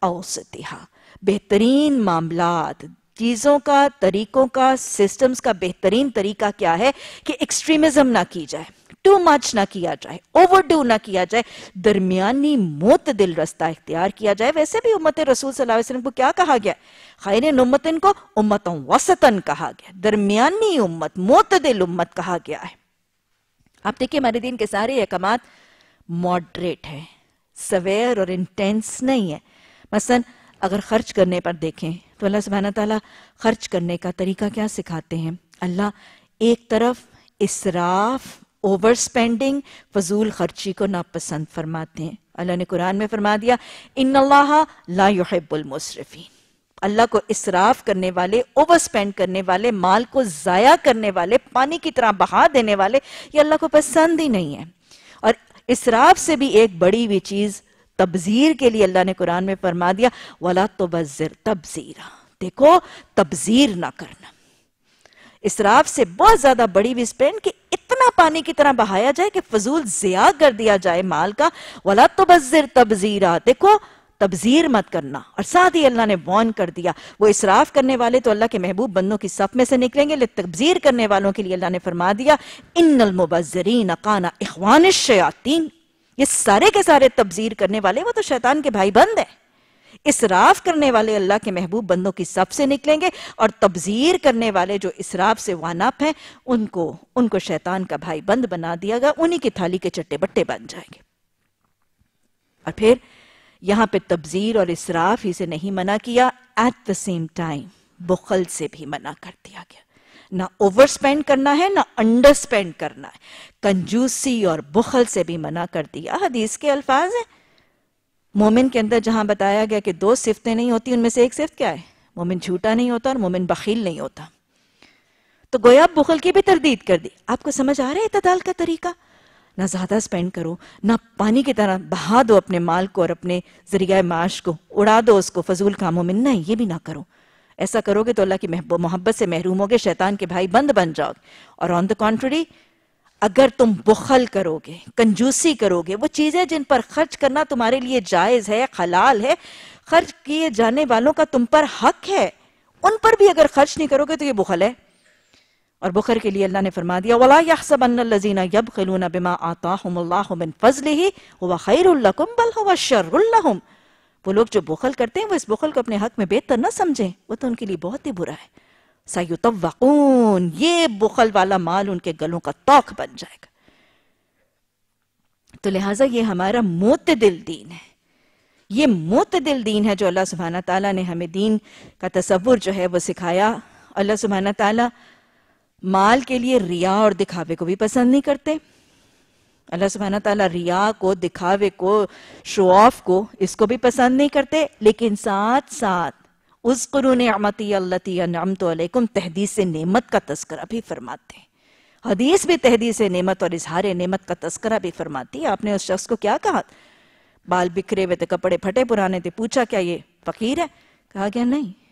اوسطہ بہترین معاملات، چیزوں کا، طریقوں کا سسٹمز کا بہترین طریقہ کیا ہے کہ ایکسٹریمزم نہ کی جائے ٹو مچ نہ کیا جائے اوور ڈو نہ کیا جائے، درمیانی موت دل رستہ اختیار کیا جائے۔ ویسے بھی امت رسول صلی اللہ علیہ وسلم کو کیا کہا گیا؟ خیر نمتن کو امتوں وسطن کہا گیا، درمیانی امت، موت دل امت کہا گیا ہے۔ آپ دیکھیں ہمارے دین کے سارے احکامات ماڈریٹ ہیں۔ سویر اور انٹینس نہیں ہے۔ مثلا اگر خرچ کرنے پر دیکھیں تو اللہ سبحانہ تعالیٰ خرچ کرنے کا طریقہ کیا سکھاتے ہیں؟ اللہ ایک طرف اسراف اوور سپینڈنگ فضول خرچی کو ناپسند فرماتے ہیں۔ اللہ نے قرآن میں فرما دیا، ان اللہ لا يحب المصرفین اللہ کو اسراف کرنے والے اوور سپینڈ کرنے والے، مال کو ضائع کرنے والے، پانی کی طرح بہا دینے والے یہ اللہ کو پسند ہی نہیں ہے۔ اسراف سے بھی ایک بڑی بھی چیز تبذیر کے لیے اللہ نے قرآن میں فرما دیا، وَلَا تُبَذِّرْ تَبْزِيرًا دیکھو، تبذیر نہ کرنا۔ اسراف سے بہت زیادہ بڑی بھی اسپینڈ کہ اتنا پانی کی طرح بہایا جائے کہ فضول زیاء کر دیا جائے مال کا۔ وَلَا تُبَذِّرْ تَبْزِيرًا دیکھو تبذیر مت کرنا اور ساتھ ہی اللہ نے وان کر دیا۔ وہ اسراف کرنے والے تو اللہ کے محبوب بندوں کی صف میں سے نکلیں گے۔ لیکن تبذیر کرنے والوں کے لیے اللہ نے فرما دیا، ان المبذرین قانا اخوان الشیاطین یہ سارے کے سارے تبذیر کرنے والے، وہ تو شیطان کے بھائی بند ہیں۔ اسراف کرنے والے اللہ کے محبوب بندوں کی سب سے نکلیں گے اور تبذیر کرنے والے جو اسراف سے وانپ ہیں، ان کو ان کو شیطان کا بھائی بند بنا دیا گا۔ انہی کی تھالی کے چٹے بٹے بن جائیں گے۔ اور پھر یہاں پہ تبذیر اور اسراف ہی سے نہیں منع کیا ایٹ دا سیم ٹائم بخل سے بھی منع کر دیا گیا۔ نہ اوور سپینڈ کرنا ہے، نہ انڈر سپینڈ کرنا ہے۔ کنجوسی اور بخل سے بھی منع کر دیا۔ حدیث کے الفاظ ہیں۔ مومن کے اندر جہاں بتایا گیا کہ دو صفتیں نہیں ہوتی، ان میں سے ایک صفت کیا ہے؟ مومن جھوٹا نہیں ہوتا اور مومن بخیل نہیں ہوتا۔ تو گویا بخل کی بھی تردید کر دی۔ آپ کو سمجھ آ رہا ہے اعتدال کا طریقہ؟ نہ زیادہ سپینڈ کرو، نہ پانی کی طرح بہا دو اپنے مال کو اور اپنے ذریعہ معاش کو، اڑا دو اس کو فضول کاموں میں۔ نہیں، یہ بھی نہ کرو۔ ایسا کرو گے تو اللہ کی محبت سے محروم ہوگے، شیطان کے بھائی بند بن جاؤ گے۔ اور آن دا کانٹری اگر تم بخل کرو گے، کنجوسی کرو گے، وہ چیزیں جن پر خرچ کرنا تمہارے لیے جائز ہے خلال ہے، خرچ کیے جانے والوں کا تم پر حق ہے، ان پر بھی اگر خرچ نہیں کرو گے تو یہ بخل ہے۔ اور بخر کے لیے اللہ نے فرما دیا، وَلَا يَحْسَبَنَّ الَّذِينَ يَبْخِلُونَ بِمَا آتَاهُمُ اللَّهُ مِن فَضْلِهِ هُوَ خَيْرٌ لَكُمْ بَلْ هُوَ شَرٌ لَهُمْ. وہ لوگ جو بخل کرتے ہیں، وہ اس بخل کو اپنے حق میں بہتر نہ سمجھیں، وہ تو ان کے لیے بہت ہی برا ہے۔ سَيُطَوَّقُونَ، یہ بخل والا مال ان کے گلوں کا توق بن جائے گا۔ تو لہٰذا یہ ہمارا معتدل دین ہے۔ یہ معتدل دین ہے جو اللہ سبحانہ تعالیٰ نے ہمیں دین کا تصور جو ہے وہ سکھایا۔ اللہ سبحانہ تعالیٰ مال کے لیے ریا اور دکھاوے کو بھی پسند نہیں کرتے۔ اللہ سبحانہ تعالیٰ ریا کو، دکھاوے کو شو آف کو اس کو بھی پسند نہیں کرتے۔ لیکن ساتھ ساتھ اس قرون عمتی اللہ نعمت علیکم، تحدیث نعمت کا تذکرہ بھی فرماتے ہیں۔ حدیث بھی تحدیث نعمت اور اظہار نعمت کا تذکرہ بھی فرماتی ہے۔ آپ نے اس شخص کو کیا کہا؟ بال بکھرے ہوئے تھے، کپڑے پھٹے، پرانے تھے، پوچھا کیا یہ فقیر ہے؟ کہا گیا نہیں۔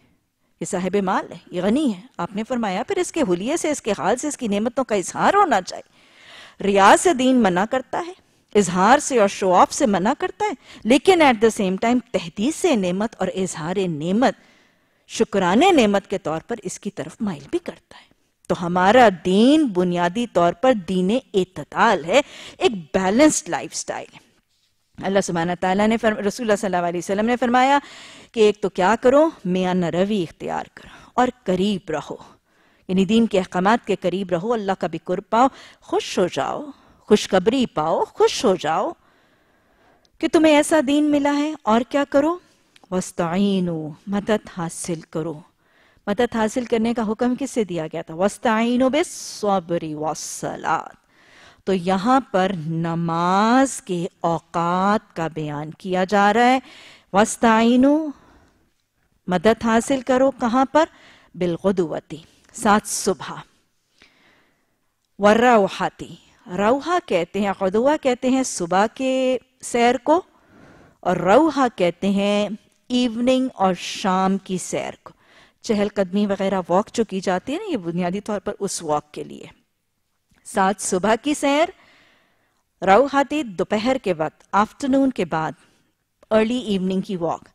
یہ صاحب مال ہے، یہ غنی ہے۔ آپ نے فرمایا، پھر اس کے حلیے سے، اس کے حال سے، اس کی نعمتوں کا اظہار ہونا چاہیے۔ ریاض سے دین منع کرتا ہے، اظہار سے اور شو آف سے منع کرتا ہے، لیکن ایٹ دا سیم ٹائم تحدیث سے نعمت اور اظہار نعمت شکرانے نعمت کے طور پر اس کی طرف مائل بھی کرتا ہے۔ تو ہمارا دین بنیادی طور پر دین اعتدال ہے، ایک بیلنسڈ لائف سٹائل ہے اللہ سبحانہ تعالیٰ نے فرم... رسول اللہ صلی اللہ علیہ وسلم نے فرمایا کہ ایک تو کیا کرو میان روی اختیار کرو اور قریب رہو۔ یعنی دین کے احکامات کے قریب رہو، اللہ کا بھی قرب پاؤ، خوش ہو جاؤ، خوشخبری پاؤ، خوش ہو جاؤ۔ کہ تمہیں ایسا دین ملا ہے اور کیا کرو؟ وسطینو مدد حاصل کرو۔ مدد حاصل کرنے کا حکم کس سے دیا گیا تھا؟ وسطینو بے صبری وسلات تو یہاں پر نماز کے اوقات کا بیان کیا جا رہا ہے۔ وسطینو مدد حاصل کرو کہاں پر؟ بالغدوتی سات صبح۔ ورروحاتی روحا کہتے ہیں، غدوہ کہتے ہیں صبح کے سیر کو، اور روحا کہتے ہیں ایوننگ اور شام کی سیر کو۔ چہل قدمی وغیرہ واک جو کی جاتی ہے نا، یہ بنیادی طور پر اس واک کے لیے۔ ساتھ صبح کی سیر روحاتی دوپہر کے وقت آفٹرنون کے بعد ارلی ایوننگ کی واک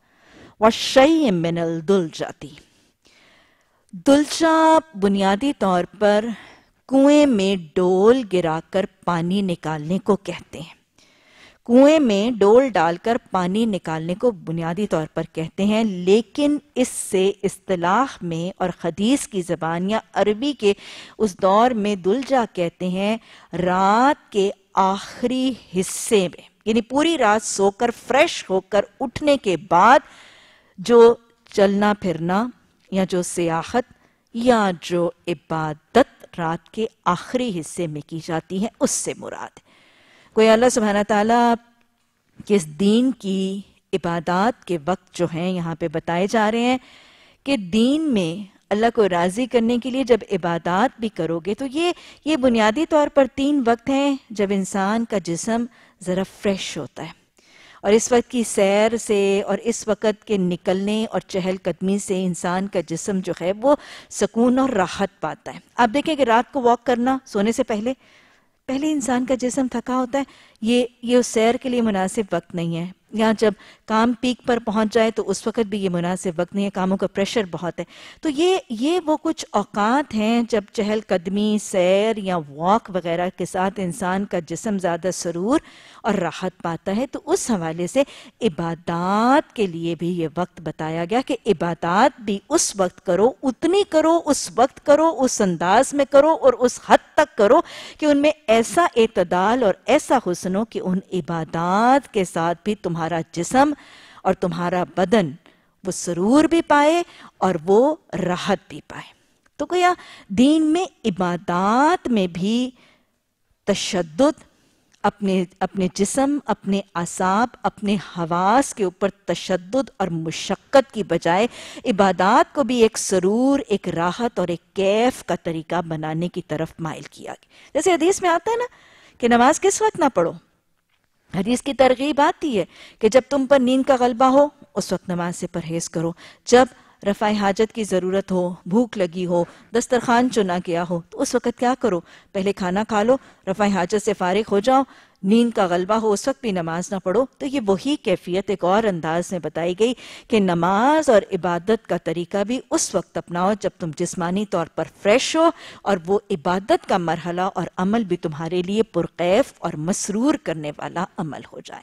وشی من دل جاتی دلچا بنیادی طور پر کنویں میں ڈول گرا کر پانی نکالنے کو کہتے ہیں۔ کنویں میں ڈول ڈال کر پانی نکالنے کو بنیادی طور پر کہتے ہیں، لیکن اس سے اصطلاح میں اور حدیث کی زبان یا عربی کے اس دور میں دلجا کہتے ہیں رات کے آخری حصے میں۔ یعنی پوری رات سو کر فریش ہو کر اٹھنے کے بعد جو چلنا پھرنا یا جو سیاحت یا جو عبادت رات کے آخری حصے میں کی جاتی ہیں اس سے مراد۔ کوئی اللہ سبحانہ تعالیٰ کس دین کی عبادات کے وقت جو ہیں یہاں پہ بتائے جا رہے ہیں کہ دین میں اللہ کو راضی کرنے کے لیے جب عبادات بھی کرو گے تو یہ یہ بنیادی طور پر تین وقت ہیں جب انسان کا جسم ذرا فریش ہوتا ہے اور اس وقت کی سیر سے اور اس وقت کے نکلنے اور چہل قدمی سے انسان کا جسم جو ہے وہ سکون اور راحت پاتا ہے۔ آپ دیکھیں کہ رات کو واک کرنا سونے سے پہلے پہلے انسان کا جسم تھکا ہوتا ہے یہ یہ سیر کے لیے مناسب وقت نہیں ہے۔ یہاں جب کام پیک پر پہنچ جائے تو اس وقت بھی یہ مناسب وقت نہیں ہے، کاموں کا پریشر بہت ہے۔ تو یہ یہ وہ کچھ اوقات ہیں جب چہل قدمی، سیر یا واک وغیرہ کے ساتھ انسان کا جسم زیادہ سرور اور راحت پاتا ہے۔ تو اس حوالے سے عبادات کے لیے بھی یہ وقت بتایا گیا کہ عبادات بھی اس وقت کرو، اتنی کرو، اس وقت کرو، اس انداز میں کرو اور اس حد تک کرو کہ ان میں ایسا اعتدال اور ایسا حسن ہو کہ ان عبادات کے ساتھ بھی تمہارا جسم اور تمہارا بدن وہ سرور بھی پائے اور وہ راحت بھی پائے۔ تو گویا دین میں عبادات میں بھی تشدد اپنے اپنے جسم، اپنے اعصاب، اپنے حواس کے اوپر تشدد اور مشقت کی بجائے عبادات کو بھی ایک سرور، ایک راحت اور ایک کیف کا طریقہ بنانے کی طرف مائل کیا گیا۔ جیسے حدیث میں آتا ہے نا کہ نماز کس وقت نہ پڑھو؟ حدیث کی ترغیب آتی ہے کہ جب تم پر نیند کا غلبہ ہو، اس وقت نماز سے پرہیز کرو۔ جب رفع حاجت کی ضرورت ہو، بھوک لگی ہو، دسترخوان چنا گیا ہو، تو اس وقت کیا کرو؟ پہلے کھانا کھا لو، رفع حاجت سے فارغ ہو جاؤ، نیند کا غلبہ ہو، اس وقت بھی نماز نہ پڑھو۔ تو یہ وہی کیفیت ایک اور انداز میں بتائی گئی کہ نماز اور عبادت کا طریقہ بھی اس وقت اپناؤ جب تم جسمانی طور پر فریش ہو اور وہ عبادت کا مرحلہ اور عمل بھی تمہارے لیے پرقیف اور مسرور کرنے والا عمل ہو جائے۔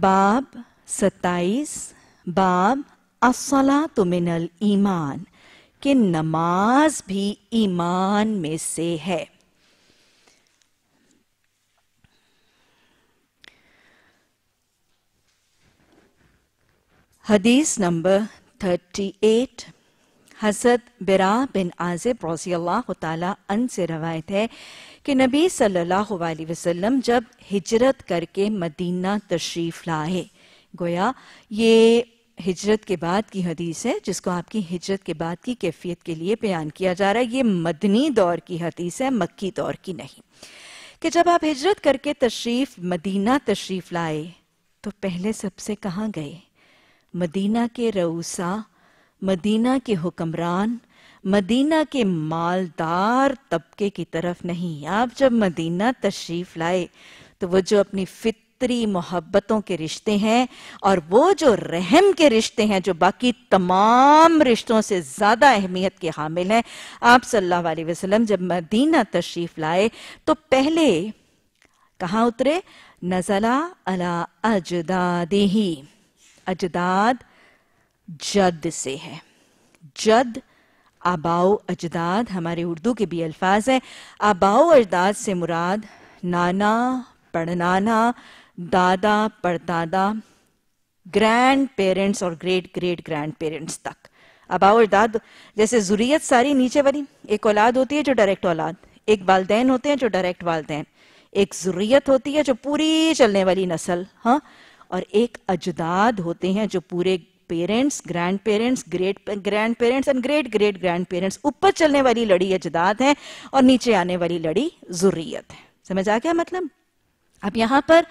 باب ستائیس، باب الصلاة من الایمان، کہ نماز بھی ایمان میں سے ہے۔ حدیث نمبر تھرٹی ایٹ، حضرت برا بن عازب رضی اللہ تعالیٰ ان سے روایت ہے کہ نبی صلی اللہ علیہ وسلم جب ہجرت کر کے مدینہ تشریف لائے، گویا یہ ہجرت کے بعد کی حدیث ہے جس کو آپ کی ہجرت کے بعد کی کیفیت کے لیے بیان کیا جا رہا ہے، یہ مدنی دور کی حدیث ہے، مکی دور کی نہیں۔ کہ جب آپ ہجرت کر کے تشریف، مدینہ تشریف لائے تو پہلے سب سے کہاں گئے؟ مدینہ کے روسا مدینہ کے حکمران مدینہ کے مالدار طبقے کی طرف نہیں۔ آپ جب مدینہ تشریف لائے تو وہ جو اپنی فطری محبتوں کے رشتے ہیں اور وہ جو رحم کے رشتے ہیں جو باقی تمام رشتوں سے زیادہ اہمیت کے حامل ہیں، آپ صلی اللہ علیہ وسلم جب مدینہ تشریف لائے تو پہلے کہاں اترے؟ نزلہ علی اجدادہی اجداد جد سے ہے۔ جد آباؤ اجداد ہمارے اردو کے بھی الفاظ ہیں۔ آباؤ اجداد سے مراد نانا پڑنانا دادا پردادا گرینڈ پیرنٹس اور گریٹ گریٹ گرینڈ پیرنٹس تک۔ آباؤ اجداد جیسے ضروریت ساری نیچے والی ایک اولاد ہوتی ہے جو ڈائریکٹ اولاد، ایک والدین ہوتے ہیں جو ڈائریکٹ والدین۔ ایک ضروریت ہوتی ہے جو پوری چلنے والی نسل ہاں اور ایک اجداد ہوتے ہیں جو پورے parents grandparents great grandparents and great great grandparents اوپر چلنے والی لڑی اجداد ہیں اور نیچے آنے والی لڑی ضروریت ہے سمجھ آ گیا مطلب؟ اب یہاں پر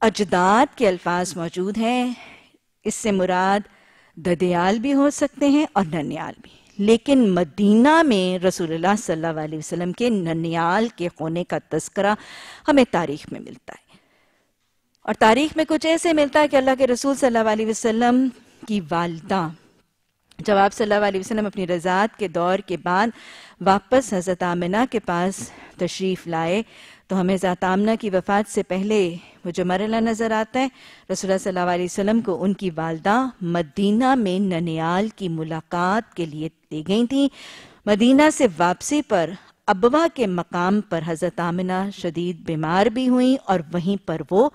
اجداد کے الفاظ موجود ہیں۔ اس سے مراد ددیال بھی ہو سکتے ہیں اور ننیال بھی۔ لیکن مدینہ میں رسول اللہ صلی اللہ علیہ وسلم کے ننیال کے ہونے کا تذکرہ ہمیں تاریخ میں ملتا ہے۔ اور تاریخ میں کچھ ایسے ملتا ہے کہ اللہ کے رسول صلی اللہ علیہ وسلم کی والدہ۔ جب آپ صلی اللہ علیہ وسلم اپنی رضاعت کے دور کے بعد واپس حضرت آمنہ کے پاس تشریف لائے، تو ہمیں ذات آمنہ کی وفات سے پہلے وہ جو مرلہ نظر آتا ہے، رسول اللہ صلی اللہ علیہ وسلم کو ان کی والدہ مدینہ میں ننیال کی ملاقات کے لیے لے گئی تھیں۔ مدینہ سے واپسی پر ابوا کے مقام پر حضرت آمنہ شدید بیمار بھی ہوئیں اور وہیں پر وہ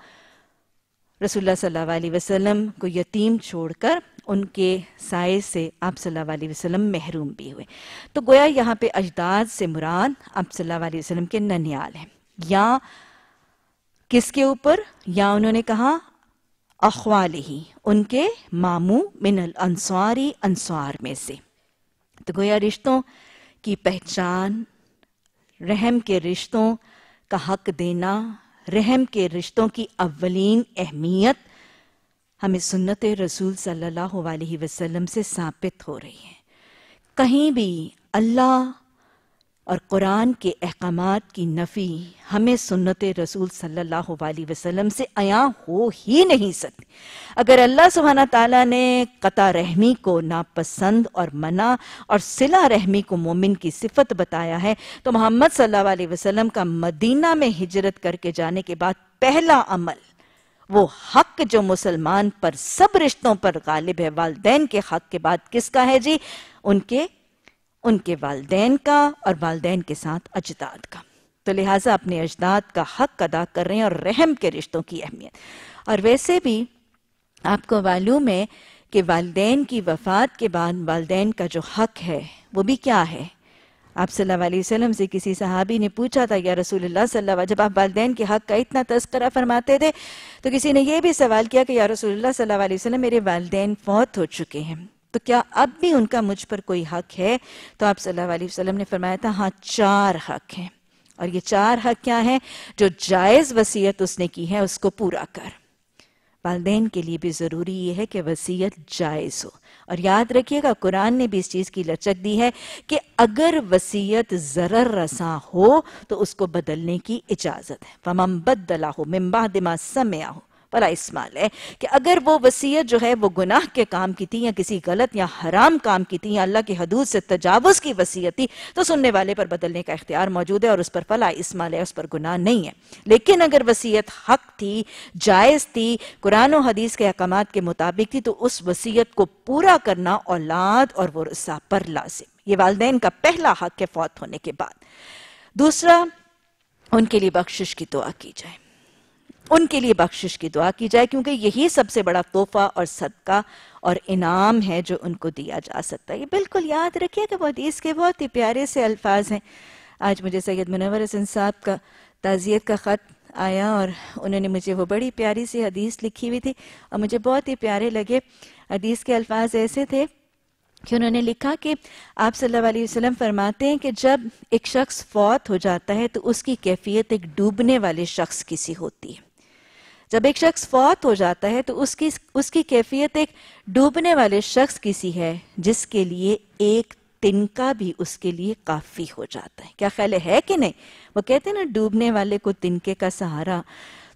رسول اللہ صلی اللہ علیہ وسلم کو یتیم چھوڑ کر ان کے سائے سے آپ صلی اللہ علیہ وسلم محروم بھی ہوئے۔ تو گویا یہاں پہ اجداد سے مراد آپ صلی اللہ علیہ وسلم کے ننیال ہیں۔ یا کس کے اوپر؟ یا انہوں نے کہا اخوال ہی ان کے مامو من الانصاری، انصار میں سے۔ تو گویا رشتوں کی پہچان، رحم کے رشتوں کا حق دینا رحم کے رشتوں کی اولین اہمیت ہمیں سنت رسول صلی اللہ علیہ وسلم سے ثابت ہو رہی ہے۔ کہیں بھی اللہ اور قرآن کے احکامات کی نفی ہمیں سنت رسول صلی اللہ علیہ وسلم سے عیاں ہو ہی نہیں سکتی۔ اگر اللہ سبحانہ تعالیٰ نے قطع رحمی کو ناپسند اور منع اور صلح رحمی کو مومن کی صفت بتایا ہے تو محمد صلی اللہ علیہ وسلم کا مدینہ میں ہجرت کر کے جانے کے بعد پہلا عمل وہ حق جو مسلمان پر سب رشتوں پر غالب ہے، والدین کے حق کے بعد کس کا ہے جی؟ ان کے ان کے والدین کا اور والدین کے ساتھ اجداد کا۔ تو لہٰذا اپنے اجداد کا حق ادا کر رہے ہیں اور رحم کے رشتوں کی اہمیت۔ اور ویسے بھی آپ کو معلوم ہے کہ والدین کی وفات کے بعد والدین کا جو حق ہے، وہ بھی کیا ہے؟ آپ صلی اللہ علیہ وسلم سے کسی صحابی نے پوچھا تھا، یا رسول اللہ صلی اللہ علیہ وسلم، جب آپ والدین کے حق کا اتنا تذکرہ فرماتے تھے، تو کسی نے یہ بھی سوال کیا کہ، یا رسول اللہ صلی اللہ علیہ وسلم، میرے والدین فوت ہو چکے ہیں تو کیا اب بھی ان کا مجھ پر کوئی حق ہے؟ تو آپ صلی اللہ علیہ وسلم نے فرمایا تھا ہاں چار حق ہیں۔ اور یہ چار حق کیا ہیں؟ جو جائز وسیعت اس نے کی ہے، اس کو پورا کر۔ والدین کے لیے بھی ضروری یہ ہے کہ وسیعت جائز ہو۔ اور یاد رکھیے گا، قرآن نے بھی اس چیز کی لچک دی ہے کہ اگر وسیعت ضرر رساں ہو تو اس کو بدلنے کی اجازت ہے۔ فَمَن بَدَّلَهُ مِن بَعْدِ مَا سَمِعَهُ۔ بڑا اسمال ہے کہ اگر وہ وسیعت جو ہے وہ گناہ کے کام کی تھی یا کسی غلط یا حرام کام کی تھی یا اللہ کی حدود سے تجاوز کی وسیعت تھی تو سننے والے پر بدلنے کا اختیار موجود ہے اور اس پر فلا اسمال ہے، اس پر گناہ نہیں ہے۔ لیکن اگر وسیعت حق تھی، جائز تھی، قرآن و حدیث کے احکامات کے مطابق تھی تو اس وسیعت کو پورا کرنا اولاد اور ورثہ پر لازم۔ یہ والدین کا پہلا حق ہے فوت ہونے کے بعد۔ دوسرا، ان کے لیے بخشش کی دعا کی جائے۔ ان کے لیے بخشش کی دعا کی جائے، کیونکہ یہی سب سے بڑا تحفہ اور صدقہ اور انعام ہے جو ان کو دیا جا سکتا ہے۔ یہ بالکل یاد رکھیے کہ وہ حدیث کے بہت ہی پیارے سے الفاظ ہیں۔ آج مجھے سید منور حسن صاحب کا تعزیت کا خط آیا اور انہوں نے مجھے وہ بڑی پیاری سی حدیث لکھی ہوئی تھی اور مجھے بہت ہی پیارے لگے۔ حدیث کے الفاظ ایسے تھے کہ انہوں نے لکھا کہ آپ صلی اللہ علیہ وسلم فرماتے ہیں کہ جب ایک شخص فوت ہو جاتا ہے تو اس کی کیفیت ایک ڈوبنے والے شخص کی سی ہوتی ہے۔ جب ایک شخص فوت ہو جاتا ہے تو اس کی اس کی کیفیت ایک ڈوبنے والے شخص کی سی ہے، جس کے لیے ایک تنکا بھی اس کے لیے کافی ہو جاتا ہے۔ کیا خیال ہے کہ نہیں؟ وہ کہتے ہیں نا، ڈوبنے والے کو تنکے کا سہارا۔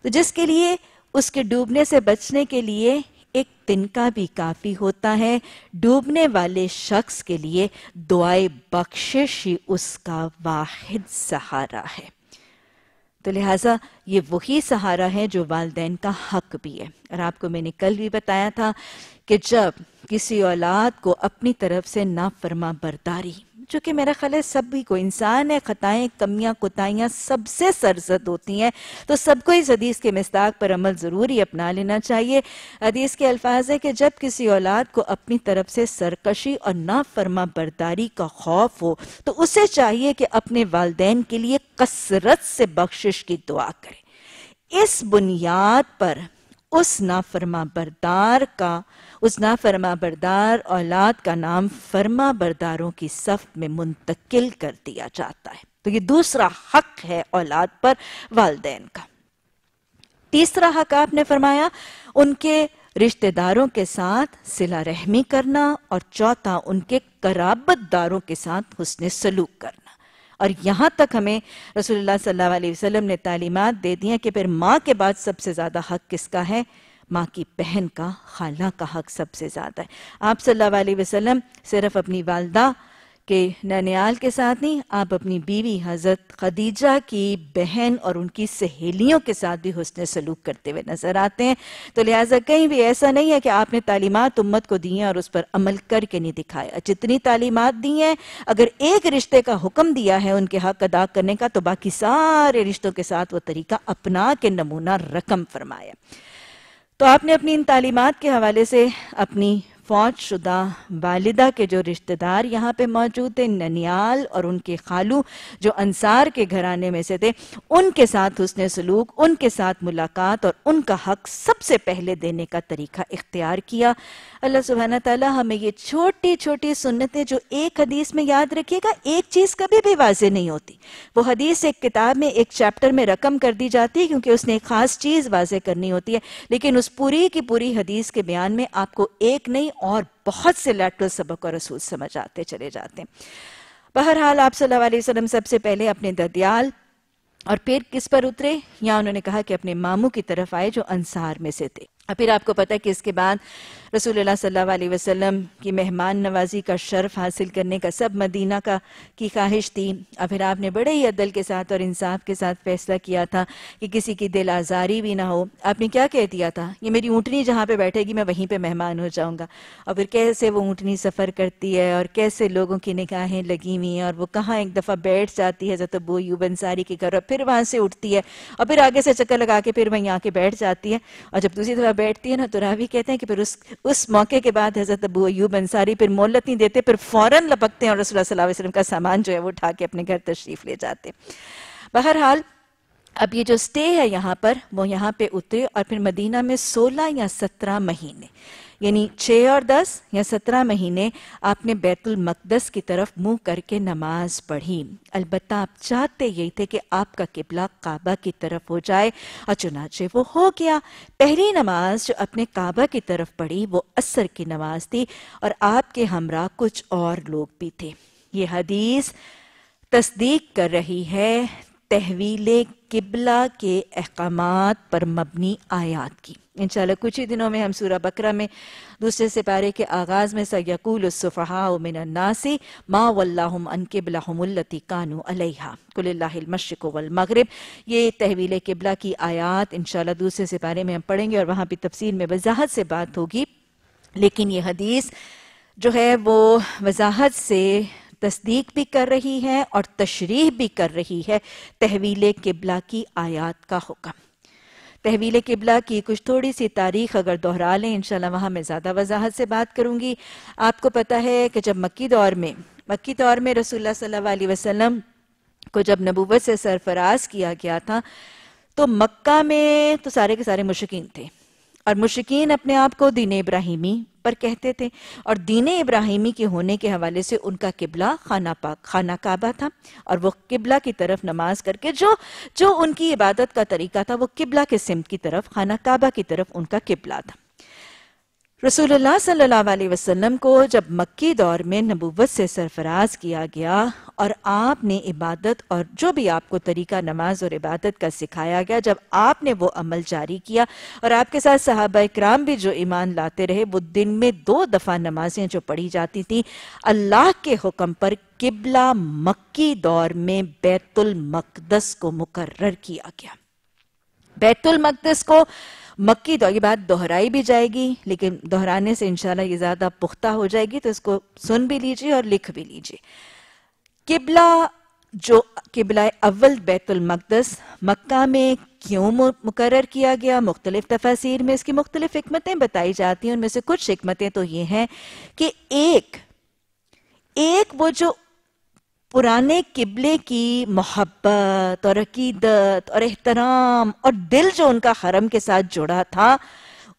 تو جس کے لیے اس کے ڈوبنے سے بچنے کے لیے ایک تنکا بھی کافی ہوتا ہے، ڈوبنے والے شخص کے لیے دعائے بخشش ہی اس کا واحد سہارا ہے۔ تو لہٰذا یہ وہی سہارا ہے جو والدین کا حق بھی ہے۔ اور آپ کو میں نے کل بھی بتایا تھا کہ جب کسی اولاد کو اپنی طرف سے نافرما برداری جو کہ میرا خیال ہے سبھی کو انسان ہے، خطائیں، کمیاں، کتائیاں سب سے سرزد ہوتی ہیں۔ تو سب کو اس حدیث کے مستاق پر عمل ضروری اپنا لینا چاہیے۔ حدیث کے الفاظ ہے کہ جب کسی اولاد کو اپنی طرف سے سرکشی اور نافرما برداری کا خوف ہو، تو اسے چاہیے کہ اپنے والدین کے لیے کثرت سے بخشش کی دعا کرے۔ اس بنیاد پر اس نافرما بردار کا، اس نافرما بردار اولاد کا نام فرما برداروں کی صف میں منتقل کر دیا جاتا ہے۔ تو یہ دوسرا حق ہے اولاد پر والدین کا۔ تیسرا حق آپ نے فرمایا، ان کے رشتہ داروں کے ساتھ صلح رحمی کرنا اور چوتھا، ان کے قرابت داروں کے ساتھ حسن سلوک کرنا۔ اور یہاں تک ہمیں رسول اللہ صلی اللہ علیہ وسلم نے تعلیمات دے دی ہیں کہ پھر ماں کے بعد سب سے زیادہ حق کس کا ہے؟ ماں کی بہن کا، خالہ کا حق سب سے زیادہ ہے۔ آپ صلی اللہ علیہ وسلم صرف اپنی والدہ کہ نینیال کے ساتھ نہیں، آپ اپنی بیوی حضرت خدیجہ کی بہن اور ان کی سہیلیوں کے ساتھ بھی حسن سلوک کرتے ہوئے نظر آتے ہیں۔ تو لہٰذا کہیں بھی ایسا نہیں ہے کہ آپ نے تعلیمات امت کو دی ہیں اور اس پر عمل کر کے نہیں دکھایا۔ جتنی تعلیمات دی ہیں، اگر ایک رشتے کا حکم دیا ہے ان کے حق ادا کرنے کا، تو باقی سارے رشتوں کے ساتھ وہ طریقہ اپنا کے نمونہ رقم فرمایا۔ تو آپ نے اپنی ان تعلیمات کے حوالے سے اپنی فوج شدہ والدہ کے جو رشتہ دار یہاں پہ موجود تھے، ننیال اور ان کے خالو جو انصار کے گھرانے میں سے تھے، ان کے ساتھ حسن سلوک، ان کے ساتھ ملاقات اور ان کا حق سب سے پہلے دینے کا طریقہ اختیار کیا۔ اللہ سبحانہ تعالی ہمیں یہ چھوٹی چھوٹی سنتیں جو ایک حدیث میں یاد رکھیے گا، ایک چیز کبھی بھی واضح نہیں ہوتی۔ وہ حدیث ایک کتاب میں، ایک چیپٹر میں رقم کر دی جاتی ہے کیونکہ اس نے ایک خاص چیز واضح کرنی ہوتی ہے۔ لیکن اس پوری کی پوری حدیث کے بیان میں آپ کو ایک نہیں اور بہت سے لیٹرل سبق اور رسول سمجھ آتے چلے جاتے ہیں۔ بہرحال آپ صلی اللہ علیہ وسلم سب سے پہلے اپنے ددیال اور پھر کس پر اترے؟ یا انہوں نے کہا کہ اپنے ماموں کی طرف آئے جو انصار میں سے تھے۔ اور پھر آپ کو پتہ کہ اس کے بعد رسول اللہ صلی اللہ علیہ وسلم کی مہمان نوازی کا شرف حاصل کرنے کا سب مدینہ کا کی خواہش تھی۔ اور پھر آپ نے بڑے ہی عدل کے ساتھ اور انصاف کے ساتھ فیصلہ کیا تھا کہ کسی کی دل آزاری بھی نہ ہو۔ آپ نے کیا کہہ دیا تھا؟ یہ میری اونٹنی جہاں پہ بیٹھے گی میں وہیں پہ مہمان ہو جاؤں گا۔ اور پھر کیسے وہ اونٹنی سفر کرتی ہے اور کیسے لوگوں کی نگاہیں لگی ہوئی ہیں اور وہ کہاں ایک دفعہ بیٹھ جاتی ہے حضرت ابو یوب انصاری کے گھر اور پھر وہاں سے اٹھتی ہے اور پھر آگے سے چکر لگا کے پھر وہیں آ کے بیٹھ جاتی ہے۔ اور جب دوسری دفعہ بیٹھتی ہے نا تو راوی کہتے ہیں کہ پھر اس اس موقع کے بعد حضرت ابو ایوب انصاری پھر مولت نہیں دیتے، پھر فوراً لپکتے ہیں اور رسول اللہ صلی اللہ علیہ وسلم کا سامان جو ہے وہ اٹھا کے اپنے گھر تشریف لے جاتے۔ بہرحال اب یہ جو سٹے ہے یہاں پر، وہ یہاں پہ اترے اور پھر مدینہ میں سولہ یا سترہ مہینے یعنی چھ اور دس یا سترہ مہینے آپ نے بیت المقدس کی طرف منہ کر کے نماز پڑھی۔ البتہ آپ چاہتے یہی تھے کہ آپ کا قبلہ کعبہ کی طرف ہو جائے اور چنانچہ وہ ہو گیا۔ پہلی نماز جو اپنے کعبہ کی طرف پڑھی، وہ اثر کی نماز تھی اور آپ کے ہمراہ کچھ اور لوگ بھی تھے۔ یہ حدیث تصدیق کر رہی ہے تحویل قبلہ کے احکامات پر مبنی آیات کی۔ انشاءاللہ کچھ ہی دنوں میں ہم سورہ بکرہ میں دوسرے سپارے کے آغاز میں سَيَقُولُ الصُّفَحَاءُ مِنَ النَّاسِ مَا وَاللَّهُمْ أَنْ قِبْلَهُمُ الَّتِي كَانُوا عَلَيْهَا۔ قُلِ اللَّهِ الْمَشْرِقُ وَالْمَغْرِبِ۔ یہ تحویل قبلہ کی آیات انشاءاللہ دوسرے سپارے میں ہم پڑھیں گے اور وہاں بھی تفسیر میں وضاحت سے بات ہوگی۔ لیکن یہ حدیث جو ہے وہ وضاحت سے تصدیق بھی کر رہی ہے اور تشریح بھی کر رہی ہے تحویل قبلہ کی آیات کا حکم۔ تحویل قبلہ کی کچھ تھوڑی سی تاریخ اگر دہرا لیں، انشاءاللہ وہاں میں زیادہ وضاحت سے بات کروں گی۔ آپ کو پتا ہے کہ جب مکی دور میں، مکی دور میں رسول اللہ صلی اللہ علیہ وسلم کو جب نبوت سے سرفراز کیا گیا تھا، تو مکہ میں تو سارے کے سارے مشکین تھے۔ اور مشرقین اپنے آپ کو دین ابراہیمی پر کہتے تھے اور دین ابراہیمی کے ہونے کے حوالے سے ان کا قبلہ خانہ پاک، خانہ کعبہ تھا اور وہ قبلہ کی طرف نماز کر کے جو جو ان کی عبادت کا طریقہ تھا وہ قبلہ کے سمت کی طرف، خانہ کعبہ کی طرف ان کا قبلہ تھا۔ رسول اللہ صلی اللہ علیہ وسلم کو جب مکی دور میں نبوت سے سرفراز کیا گیا اور آپ نے عبادت اور جو بھی آپ کو طریقہ نماز اور عبادت کا سکھایا گیا، جب آپ نے وہ عمل جاری کیا اور آپ کے ساتھ صحابہ اکرام بھی جو ایمان لاتے رہے، وہ دن میں دو دفعہ نمازیں جو پڑھی جاتی تھی اللہ کے حکم پر قبلہ مکی دور میں بیت المقدس کو مقرر کیا گیا۔ بیت المقدس کو مکی تو یہ بات دہرائی بھی جائے گی، لیکن دہرانے سے انشاءاللہ یہ زیادہ پختہ ہو جائے گی، تو اس کو سن بھی لیجیے اور لکھ بھی لیجیے۔ قبلہ جو، قبلہ اول بیت المقدس، مکہ میں کیوں مقرر کیا گیا؟ مختلف تفاصیر میں اس کی مختلف حکمتیں بتائی جاتی ہیں، ان میں سے کچھ حکمتیں تو یہ ہیں کہ ایک ایک وہ جو پرانے قبلے کی محبت اور عقیدت اور احترام اور دل جو ان کا حرم کے ساتھ جڑا تھا،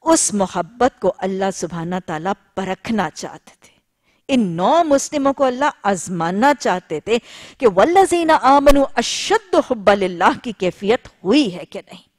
اس محبت کو اللہ سبحانہ تعالیٰ پرکھنا چاہتے تھے۔ ان نو مسلموں کو اللہ آزمانا چاہتے تھے کہ وَالَّذِينَ آمَنُوا أَشَّدُ حُبَّ لِلَّهِ کی کیفیت ہوئی ہے کہ نہیں۔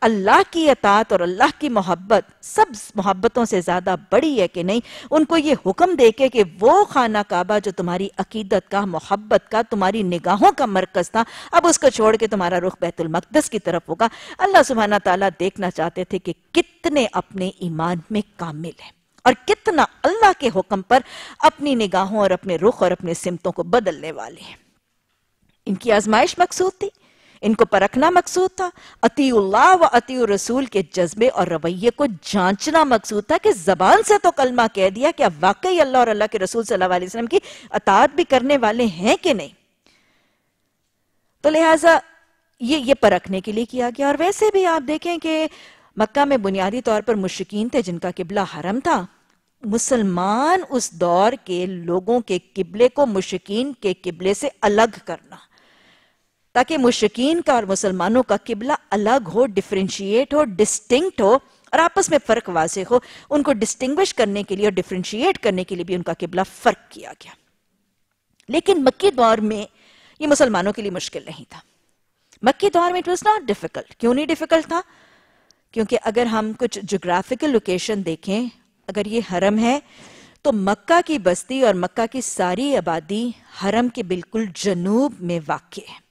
اللہ کی اطاعت اور اللہ کی محبت، سب محبتوں سے زیادہ بڑی ہے کہ نہیں؟ ان کو یہ حکم دے کے کہ وہ خانہ کعبہ جو تمہاری عقیدت کا، محبت کا، تمہاری نگاہوں کا مرکز تھا، اب اس کو چھوڑ کے تمہارا رخ بیت المقدس کی طرف ہوگا۔ اللہ سبحانہ تعالیٰ دیکھنا چاہتے تھے کہ کتنے اپنے ایمان میں کامل ہیں اور کتنا اللہ کے حکم پر اپنی نگاہوں اور اپنے رخ اور اپنے سمتوں کو بدلنے والے ہیں۔ ان کی آزمائش مقصود تھی۔ ان کو پرکھنا مقصود تھا اتی اللہ و اتی رسول کے جذبے اور رویے کو جانچنا مقصود تھا کہ زبان سے تو کلمہ کہہ دیا کہ واقعی اللہ اور اللہ کے رسول صلی اللہ علیہ وسلم کی اطاعت بھی کرنے والے ہیں کہ نہیں۔ تو لہٰذا یہ یہ پرکھنے کے لیے کیا گیا۔ اور ویسے بھی آپ دیکھیں کہ مکہ میں بنیادی طور پر مشکین تھے جن کا قبلہ حرم تھا۔ مسلمان اس دور کے لوگوں کے قبلے کو مشکین کے قبلے سے الگ کرنا۔ تاکہ مشکین کا اور مسلمانوں کا قبلہ الگ ہو ڈیفرنشیٹ ہو ڈسٹنکٹ ہو اور آپس میں فرق واضح ہو۔ ان کو ڈسٹنگوش کرنے کے لیے اور ڈیفرنشیٹ کرنے کے لیے بھی ان کا قبلہ فرق کیا گیا۔ لیکن مکی دور میں یہ مسلمانوں کے لیے مشکل نہیں تھا۔ مکی دور میں اٹ واز ناٹ ڈیفیکلٹ کیوں نہیں ڈیفیکلٹ تھا؟ کیونکہ اگر ہم کچھ جغرافیکل لوکیشن دیکھیں، اگر یہ حرم ہے، تو مکہ کی بستی اور مکہ کی ساری آبادی حرم کے بالکل جنوب میں واقع ہے۔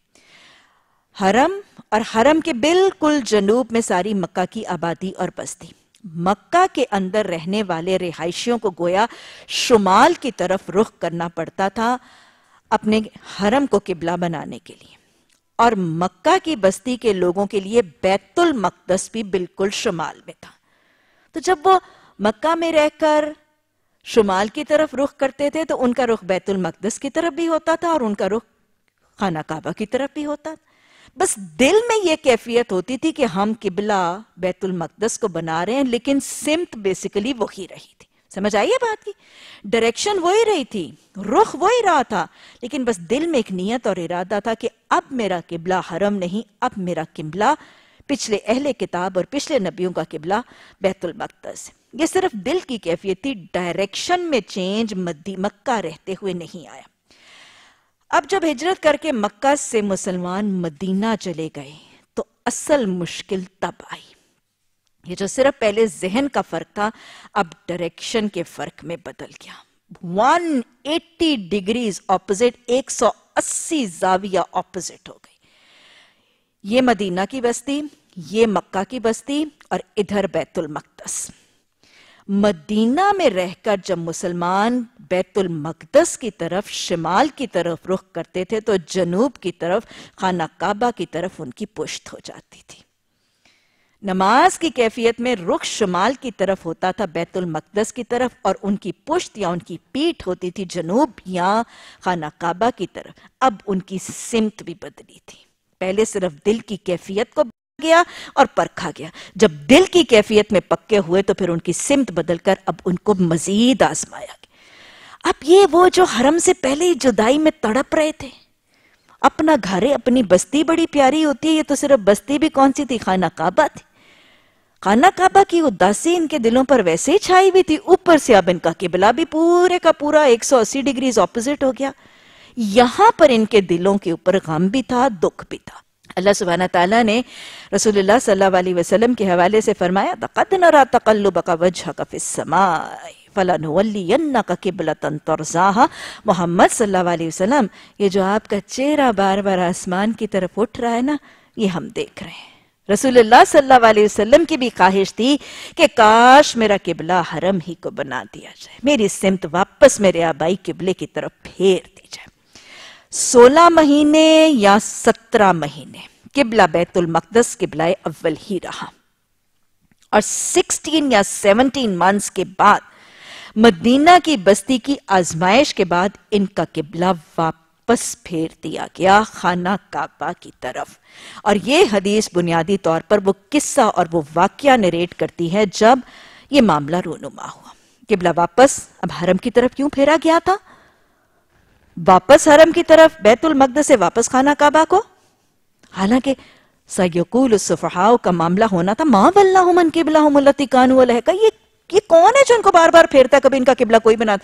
حرم اور حرم کے بالکل جنوب میں ساری مکہ کی آبادی اور بستی۔ مکہ کے اندر رہنے والے رہائشیوں کو گویا شمال کی طرف رخ کرنا پڑتا تھا اپنے حرم کو قبلہ بنانے کے لیے۔ اور مکہ کی بستی کے لوگوں کے لیے بیت المقدس بھی بالکل شمال میں تھا۔ تو جب وہ مکہ میں رہ کر شمال کی طرف رخ کرتے تھے تو ان کا رخ بیت المقدس کی طرف بھی ہوتا تھا اور ان کا رخ خانہ کعبہ کی طرف بھی ہوتا تھا۔ بس دل میں یہ کیفیت ہوتی تھی کہ ہم قبلہ بیت المقدس کو بنا رہے ہیں، لیکن سمت بیسیکلی وہی رہی تھی۔ سمجھ آئیے بات کی؟ ڈائریکشن وہی رہی تھی، رخ وہی رہا تھا۔ لیکن بس دل میں ایک نیت اور ارادہ تھا کہ اب میرا قبلہ حرم نہیں، اب میرا قبلہ پچھلے اہل کتاب اور پچھلے نبیوں کا قبلہ بیت المقدس۔ یہ صرف دل کی کیفیت تھی ڈائریکشن میں چینج مدی مکہ رہتے ہوئے نہیں آیا۔ اب جب ہجرت کر کے مکہ سے مسلمان مدینہ چلے گئے تو اصل مشکل تب آئی۔ یہ جو صرف پہلے ذہن کا فرق تھا، اب ڈائریکشن کے فرق میں بدل گیا۔ ون ایٹی ڈگریز اپوزٹ ایک سو اسی زاویہ اپوزٹ ہو گئی۔ یہ مدینہ کی بستی، یہ مکہ کی بستی اور ادھر بیت المقدس۔ مدینہ میں رہ کر جب مسلمان بیت المقدس کی طرف، شمال کی طرف رخ کرتے تھے، تو جنوب کی طرف، خانہ کعبہ کی طرف ان کی پشت ہو جاتی تھی۔ نماز کی کیفیت میں رخ شمال کی طرف ہوتا تھا، بیت المقدس کی طرف، اور ان کی پشت یا ان کی پیٹ ہوتی تھی جنوب یا خانہ کعبہ کی طرف۔ اب ان کی سمت بھی بدلی تھی۔ پہلے صرف دل کی کیفیت کو گیا اور پرکھا گیا۔ جب دل کی کیفیت میں پکے ہوئے تو پھر ان کی سمت بدل کر اب ان کو مزید آزمایا گیا۔ اب یہ وہ جو حرم سے پہلے جدائی میں تڑپ رہے تھے۔ اپنا گھر اپنی بستی بڑی پیاری ہوتی ہے، یہ تو صرف بستی بھی کون سی تھی؟ خانہ کعبہ تھی۔ خانہ کعبہ کی اداسی ان کے دلوں پر ویسے ہی چھائی ہوئی تھی، اوپر سے اب ان کا قبلہ بھی پورے کا پورا ایک سو اسی ڈگریز اپوزٹ ہو گیا۔ یہاں پر ان کے دلوں کے اوپر غم بھی تھا، دکھ بھی تھا۔ اللہ سبحانہ تعالیٰ نے رسول اللہ صلی اللہ علیہ وسلم کے حوالے سے فرمایا تَقَدْ نَرَا تَقَلُّبَكَ وَجْهَكَ فِي السَّمَاءِ، فَلَنُوَلِّيَنَّكَ قِبْلَةً تَرْزَاهَا محمد صلی اللہ علیہ وسلم، یہ جو آپ کا چہرہ بار بار آسمان کی طرف اٹھ رہا ہے نا، یہ ہم دیکھ رہے ہیں. رسول اللہ صلی اللہ علیہ وسلم کی بھی خواہش تھی کہ کاش میرا قبلہ حرم ہی کو بنا دیا جائے، میری سمت واپس میرے آبائی قبلے کی طرف پھیر سولہ مہینے یا سترہ مہینے، قبلہ بیت المقدس، قبلہ اول ہی رہا۔ اور سکسٹین یا سیونٹین منس کے بعد، مدینہ کی بستی کی آزمائش کے بعد ان کا قبلہ واپس پھیر دیا گیا خانہ کعبہ کی طرف۔ اور یہ حدیث بنیادی طور پر وہ قصہ اور وہ واقعہ نریٹ کرتی ہے جب یہ معاملہ رونما ہوا۔ قبلہ واپس اب حرم کی طرف کیوں پھیرا گیا تھا؟ واپس حرم کی طرف بیت المقدس سے واپس خانہ کعبہ کو؟ حالانکہ سیقول الصفحاء کا معاملہ ہونا تھا، ماں واللہ من قبلہم اللتی کانو علیہ یہ یہ کون ہے جو ان کو بار بار پھیرتا ہے؟ کبھی ان کا قبلہ کوئی بنا۔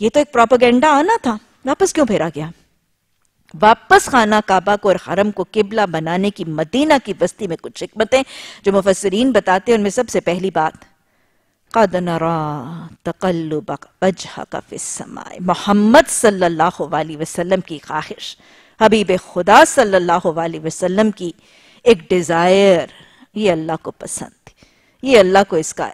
یہ تو ایک پروپیگنڈا آنا تھا۔ واپس کیوں پھیرا گیا؟ واپس خانہ کعبہ کو اور حرم کو قبلہ بنانے کی مدینہ کی بستی میں کچھ حکمتیں جو مفسرین بتاتے ہیں، ان میں سب سے پہلی بات قد نرا تقلبک وجہک فی السماء۔ محمد صلی اللہ علیہ وسلم کی خواہش۔ حبیب خدا صلی اللہ علیہ وسلم کی ایک ڈیزائر یہ اللہ کو پسند تھی۔ یہ اللہ کو اس کا،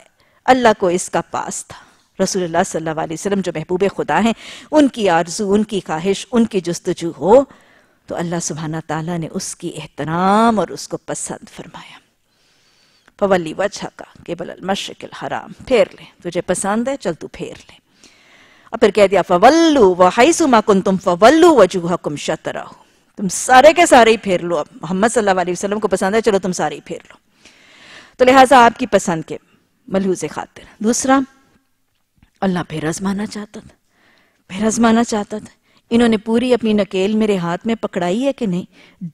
اللہ کو اس کا پاس تھا۔ رسول اللہ صلی اللہ علیہ وسلم جو محبوب خدا ہیں، ان کی آرزو، ان کی خواہش، ان کی جستجو ہو تو اللہ سبحانہ تعالیٰ نے اس کی احترام اور اس کو پسند فرمایا۔ فولی وجہ کا، قبل المشرق الحرام، پھیر لے، تجھے پسند ہے، چل تو پھیر لے۔ اور پھر کہہ دیا، فولو وحیث ما کنتم فولو وجوہکم شطرہو تم سارے کے سارے ہی پھیر لو، اب محمد صلی اللہ علیہ وسلم کو پسند ہے، چلو تم سارے ہی پھیر لو۔ تو لہٰذا آپ کی پسند کے ملحوظ خاطر۔ دوسرا، اللہ پھر ازمانا چاہتا تھا، پھر ازمانا چاہتا تھا۔ انہوں نے پوری اپنی نکیل میرے ہاتھ میں پکڑائی ہے کہ نہیں؟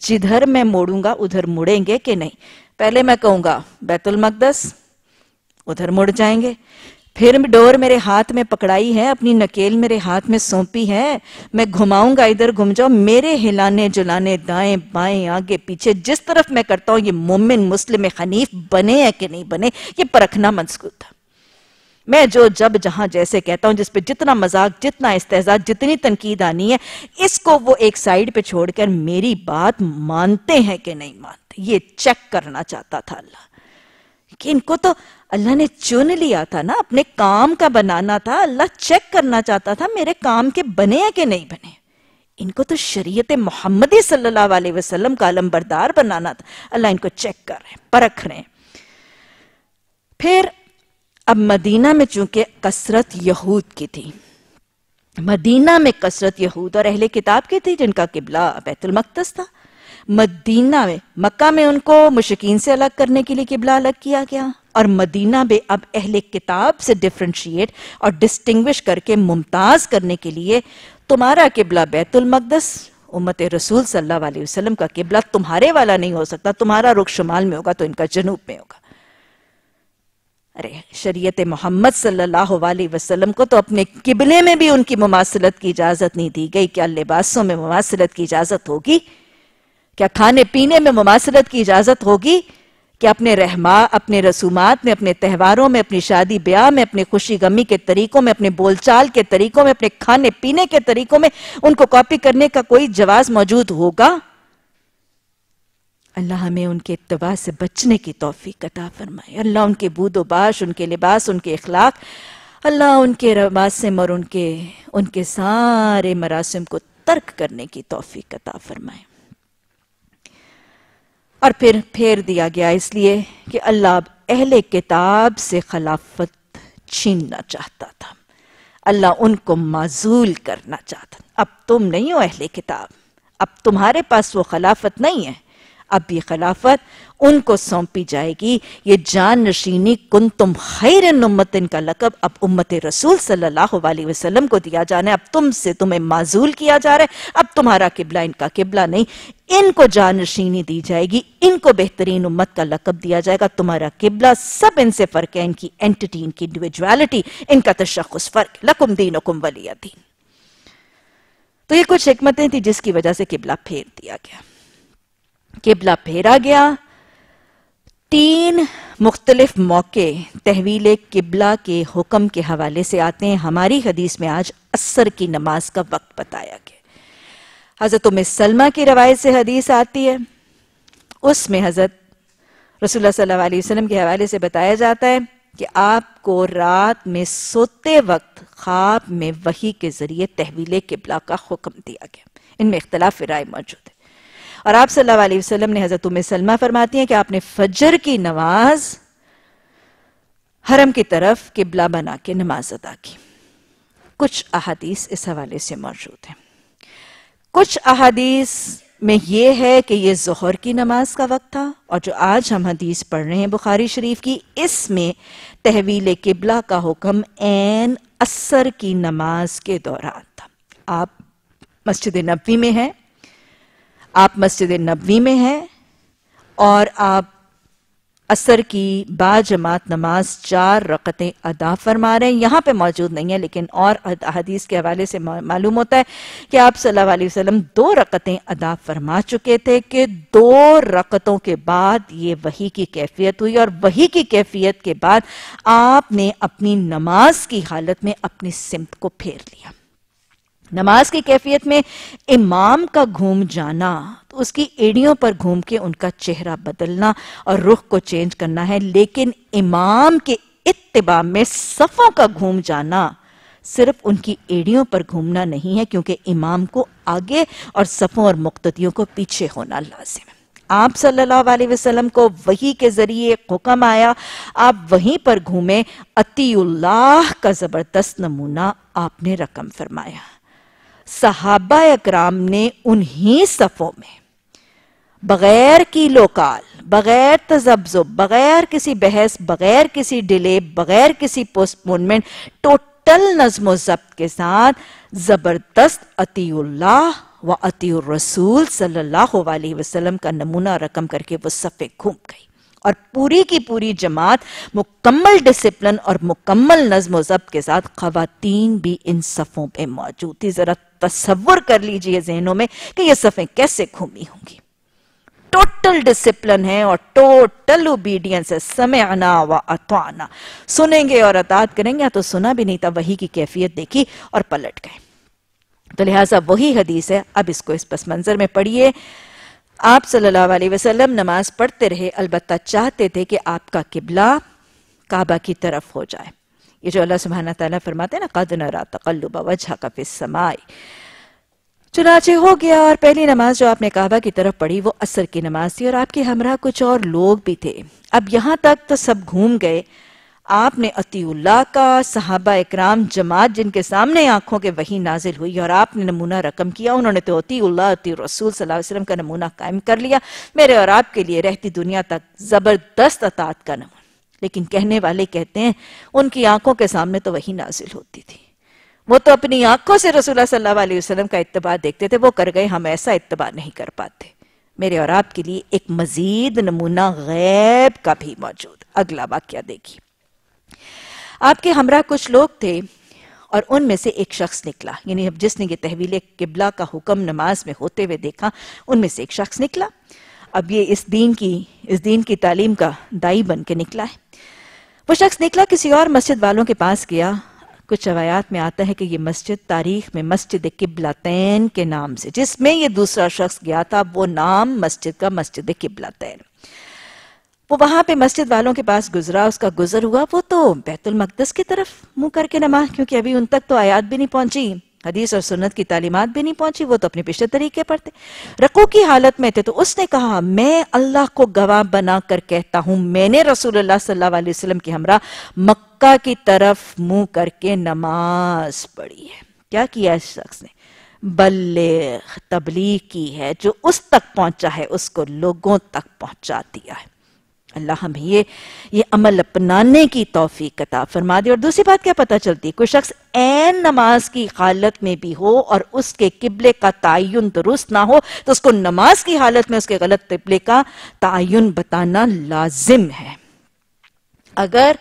جدھر میں موڑوں گا، ادھر مڑیں گے کہ نہیں؟ پہلے میں کہوں گا، بیت المقدس، ادھر مڑ جائیں گے۔ پھر ڈور میرے ہاتھ میں پکڑائی ہے، اپنی نکیل میرے ہاتھ میں سونپی ہے۔ میں گھماؤں گا، ادھر گھم جاؤ۔ میرے ہلانے جلانے دائیں بائیں آگے پیچھے، جس طرف میں کرتا ہوں، یہ مومن مسلم خنیف بنے ہے کہ نہیں بنے، یہ پرکھنا منسکو تھا۔ میں جو جب جہاں جیسے کہتا ہوں، جس پہ جتنا مزاق جتنا استحضاء، جتنی تنقید آنی ہے، اس کو وہ ایک سائیڈ پہ چھوڑ کر میری بات مانتے ہیں کہ نہیں مانتے۔ یہ چیک کرنا چاہتا تھا اللہ۔ کہ ان کو تو اللہ نے چن لیا تھا نا، اپنے کام کا بنانا تھا۔ اللہ چیک کرنا چاہتا تھا میرے کام کے بنے ہیں کہ نہیں بنے۔ ان کو تو شریعت محمدی صلی اللہ علیہ وسلم کا علم بردار بنانا تھا۔ اللہ ان کو چیک کر رہے ہیں، پرکھ رہے ہیں۔ پھر اب مدینہ میں چونکہ کسرت یہود کی تھی۔ مدینہ میں کسرت یہود اور اہل کتاب کی تھی، جن کا قبلہ بیت المقدس تھا۔ مدینہ میں، مکہ میں ان کو مشکین سے الگ کرنے کے لیے قبلہ الگ کیا گیا۔ اور مدینہ میں اب اہل کتاب سے ڈفرینشیٹ اور ڈسٹنگوش کر کے ممتاز کرنے کے لیے تمہارا قبلہ بیت المقدس، امت رسول صلی اللہ علیہ وسلم کا قبلہ تمہارے والا نہیں ہو سکتا، تمہارا رخ شمال میں ہوگا تو ان کا جنوب میں ہوگا۔ ارے، شریعت محمد صلی اللہ علیہ وسلم کو تو اپنے قبلے میں بھی ان کی مماثلت کی اجازت نہیں دی گئی کیا لباسوں میں مماثلت کی اجازت ہوگی۔ کیا کھانے پینے میں مماثلت کی اجازت ہوگی کہ اپنے رحما اپنے رسومات میں، اپنے تہواروں میں، اپنی شادی بیاہ میں اپنے خوشی غمی کے طریقوں میں اپنے بول چال کے طریقوں میں، اپنے کھانے پینے کے طریقوں میں ان کو کاپی کرنے کا کوئی جواز موجود ہوگا؟ اللہ ہمیں ان کے اتباع سے بچنے کی توفیق عطا فرمائے۔ اللہ ان کے بود و باش، ان کے لباس، ان کے اخلاق، اللہ ان کے رواسم اور ان کے ان کے سارے مراسم کو ترک کرنے کی توفیق عطا فرمائے۔ اور پھر پھیر دیا گیا اس لیے کہ اللہ اہل کتاب سے خلافت چھیننا چاہتا تھا۔ اللہ ان کو معزول کرنا چاہتا اب تم نہیں ہو اہل کتاب۔ اب تمہارے پاس وہ خلافت نہیں ہے۔ اب یہ خلافت ان کو سونپی جائے گی۔ یہ جان نشینی کن تم خیر امت کا لقب اب امت رسول صلی اللہ علیہ وسلم کو دیا جانا ہے۔ اب تم سے تمہیں معزول کیا جا رہا ہے۔ اب تمہارا قبلہ ان کا قبلہ نہیں۔ ان کو جان نشینی دی جائے گی۔ ان کو بہترین امت کا لقب دیا جائے گا۔ تمہارا قبلہ سب ان سے فرق ہے۔ ان کی انٹیٹی ان کی انڈیویجوالٹی ان کا تشخص فرق۔ لکم دینکم ولی دین تو یہ کچھ حکمتیں تھی جس کی وجہ سے قبلہ پھیر دیا گیا۔ قبلہ پھیرا گیا۔ تین مختلف موقع تحویل قبلہ کے حکم کے حوالے سے آتے ہیں۔ ہماری حدیث میں آج اثر کی نماز کا وقت بتایا گیا۔ حضرت ام سلمہ کی روایت سے حدیث آتی ہے۔ اس میں حضرت رسول اللہ صلی اللہ علیہ وسلم کے حوالے سے بتایا جاتا ہے کہ آپ کو رات میں سوتے وقت خواب میں وحی کے ذریعے تحویل قبلہ کا حکم دیا گیا۔ ان میں اختلاف رائے موجود ہے۔ اور آپ صلی اللہ علیہ وسلم نے حضرت ام سلمہ فرماتی ہیں کہ آپ نے فجر کی نماز حرم کی طرف قبلہ بنا کے نماز ادا کی۔ کچھ احادیث اس حوالے سے موجود ہیں۔ کچھ احادیث میں یہ ہے کہ یہ ظہر کی نماز کا وقت تھا اور جو آج ہم حدیث پڑھ رہے ہیں بخاری شریف کی، اس میں تحویل قبلہ کا حکم این اثر کی نماز کے دوران تھا۔ آپ مسجد نبوی میں ہیں۔ آپ مسجد نبوی میں ہیں اور آپ اثر کی با جماعت نماز چار رقطیں ادا فرما رہے ہیں۔ یہاں پہ موجود نہیں ہے، لیکن اور حدیث کے حوالے سے معلوم ہوتا ہے کہ آپ صلی اللہ علیہ وسلم دو رقطیں ادا فرما چکے تھے کہ دو رقطوں کے بعد یہ وہی کی کیفیت ہوئی اور وہی کی کیفیت کے بعد آپ نے اپنی نماز کی حالت میں اپنی سمت کو پھیر لیا۔ نماز کی کیفیت میں امام کا گھوم جانا، تو اس کی ایڑیوں پر گھوم کے ان کا چہرہ بدلنا اور رخ کو چینج کرنا ہے۔ لیکن امام کے اتباع میں صفوں کا گھوم جانا صرف ان کی ایڑیوں پر گھومنا نہیں ہے، کیونکہ امام کو آگے اور صفوں اور مقتدیوں کو پیچھے ہونا لازم ہے۔ آپ صلی اللہ علیہ وسلم کو وہی کے ذریعے حکم آیا، آپ وہیں پر گھومیں۔ اتی اللہ کا زبردست نمونہ آپ نے رقم فرمایا۔ صحابہ اکرام نے انہی صفوں میں بغیر کی لوکال، بغیر تذبذب، بغیر کسی بحث، بغیر کسی ڈیلے، بغیر کسی پوسٹپونمنٹ ٹوٹل نظم و ضبط کے ساتھ زبردست عطی اللہ و عطی الرسول صلی اللہ علیہ وسلم کا نمونہ رقم کر کے وہ صفے گھوم گئی اور پوری کی پوری جماعت مکمل ڈسپلن اور مکمل نظم و ضبط کے ساتھ خواتین بھی ان صفوں پہ موجود تھی ذرا تصور کر لیجیے ذہنوں میں کہ یہ صفیں کیسے گھومی ہوں گی۔ ٹوٹل ڈسپلن ہے اور ٹوٹل اوبیڈینس ہے۔ سمعنا و اتوانا سنیں گے اور اطاعت کریں گے۔ تو سنا بھی نہیں تھا، وہی کی کیفیت دیکھی اور پلٹ گئے۔ تو لہٰذا وہی حدیث ہے۔ اب اس کو اس پس منظر میں پڑھیے۔ آپ صلی اللہ علیہ وسلم نماز پڑھتے رہے، البتہ چاہتے تھے کہ آپ کا قبلہ کعبہ کی طرف ہو جائے۔ یہ جو اللہ سبحانہ تعالیٰ فرماتے ہیں نا، قَدْ نَرَا تَقَلُّبَ وَجْحَكَ فِي السَّمَائِ چنانچہ ہو گیا اور پہلی نماز جو آپ نے کعبہ کی طرف پڑھی، وہ عصر کی نماز تھی اور آپ کے ہمراہ کچھ اور لوگ بھی تھے۔ اب یہاں تک تو سب گھوم گئے۔ آپ نے عطی اللہ کا، صحابہ اکرام، جماعت جن کے سامنے آنکھوں کے وہی نازل ہوئی اور آپ نے نمونہ رقم کیا، انہوں نے تو عطی اللہ عطی رسول صلی اللہ علیہ وسلم کا نمونہ قائم کر لیا۔ میرے اور آپ کے لیے رہتی دنیا تک زبردست اطاعت کا نمونہ۔ لیکن کہنے والے کہتے ہیں، ان کی آنکھوں کے سامنے تو وہی نازل ہوتی تھی۔ وہ تو اپنی آنکھوں سے رسول اللہ صلی اللہ علیہ وسلم کا اتباع دیکھتے تھے، وہ کر گئے، ہم ایسا اتباع نہیں کر پاتے۔ میرے اور آپ کے لیے ایک مزید نمونہ غیب کا بھی موجود۔ اگلا واقعہ دیکھیے۔ آپ کے ہمراہ کچھ لوگ تھے اور ان میں سے ایک شخص نکلا۔ یعنی جس نے یہ تحویل قبلہ کا حکم نماز میں ہوتے ہوئے دیکھا، ان میں سے ایک شخص نکلا۔ اب یہ اس دین کی، اس دین کی تعلیم کا دائی بن کے نکلا ہے۔ وہ شخص نکلا کسی اور مسجد والوں کے پاس گیا۔ کچھ روایات میں آتا ہے کہ یہ مسجد تاریخ میں مسجد قبلتین کے نام سے، جس میں یہ دوسرا شخص گیا تھا، وہ نام مسجد کا مسجد قبلتین وہ وہاں پہ مسجد والوں کے پاس گزرا، اس کا گزر ہوا۔ وہ تو بیت المقدس کی طرف منہ کر کے نماز، کیونکہ ابھی ان تک تو آیات بھی نہیں پہنچی۔ حدیث اور سنت کی تعلیمات بھی نہیں پہنچی، وہ تو اپنے پچھلے طریقے پر تھے۔ رقو کی حالت میں تھے تو اس نے کہا، میں اللہ کو گواہ بنا کر کہتا ہوں، میں نے رسول اللہ صلی اللہ علیہ وسلم کی ہمراہ مکہ کی طرف منہ کر کے نماز پڑھی ہے۔ کیا کیا اس شخص نے؟ بلغ تبلیغ کی ہے، جو اس تک پہنچا ہے، اس کو لوگوں تک پہنچا دیا ہے۔ اللہ ہمیں یہ یہ عمل اپنانے کی توفیق عطا فرما دے۔ اور دوسری بات کیا پتہ چلتی؟ کوئی شخص این نماز کی حالت میں بھی ہو اور اس کے قبلے کا تعین درست نہ ہو، تو اس کو نماز کی حالت میں اس کے غلط قبلے کا تعین بتانا لازم ہے۔ اگر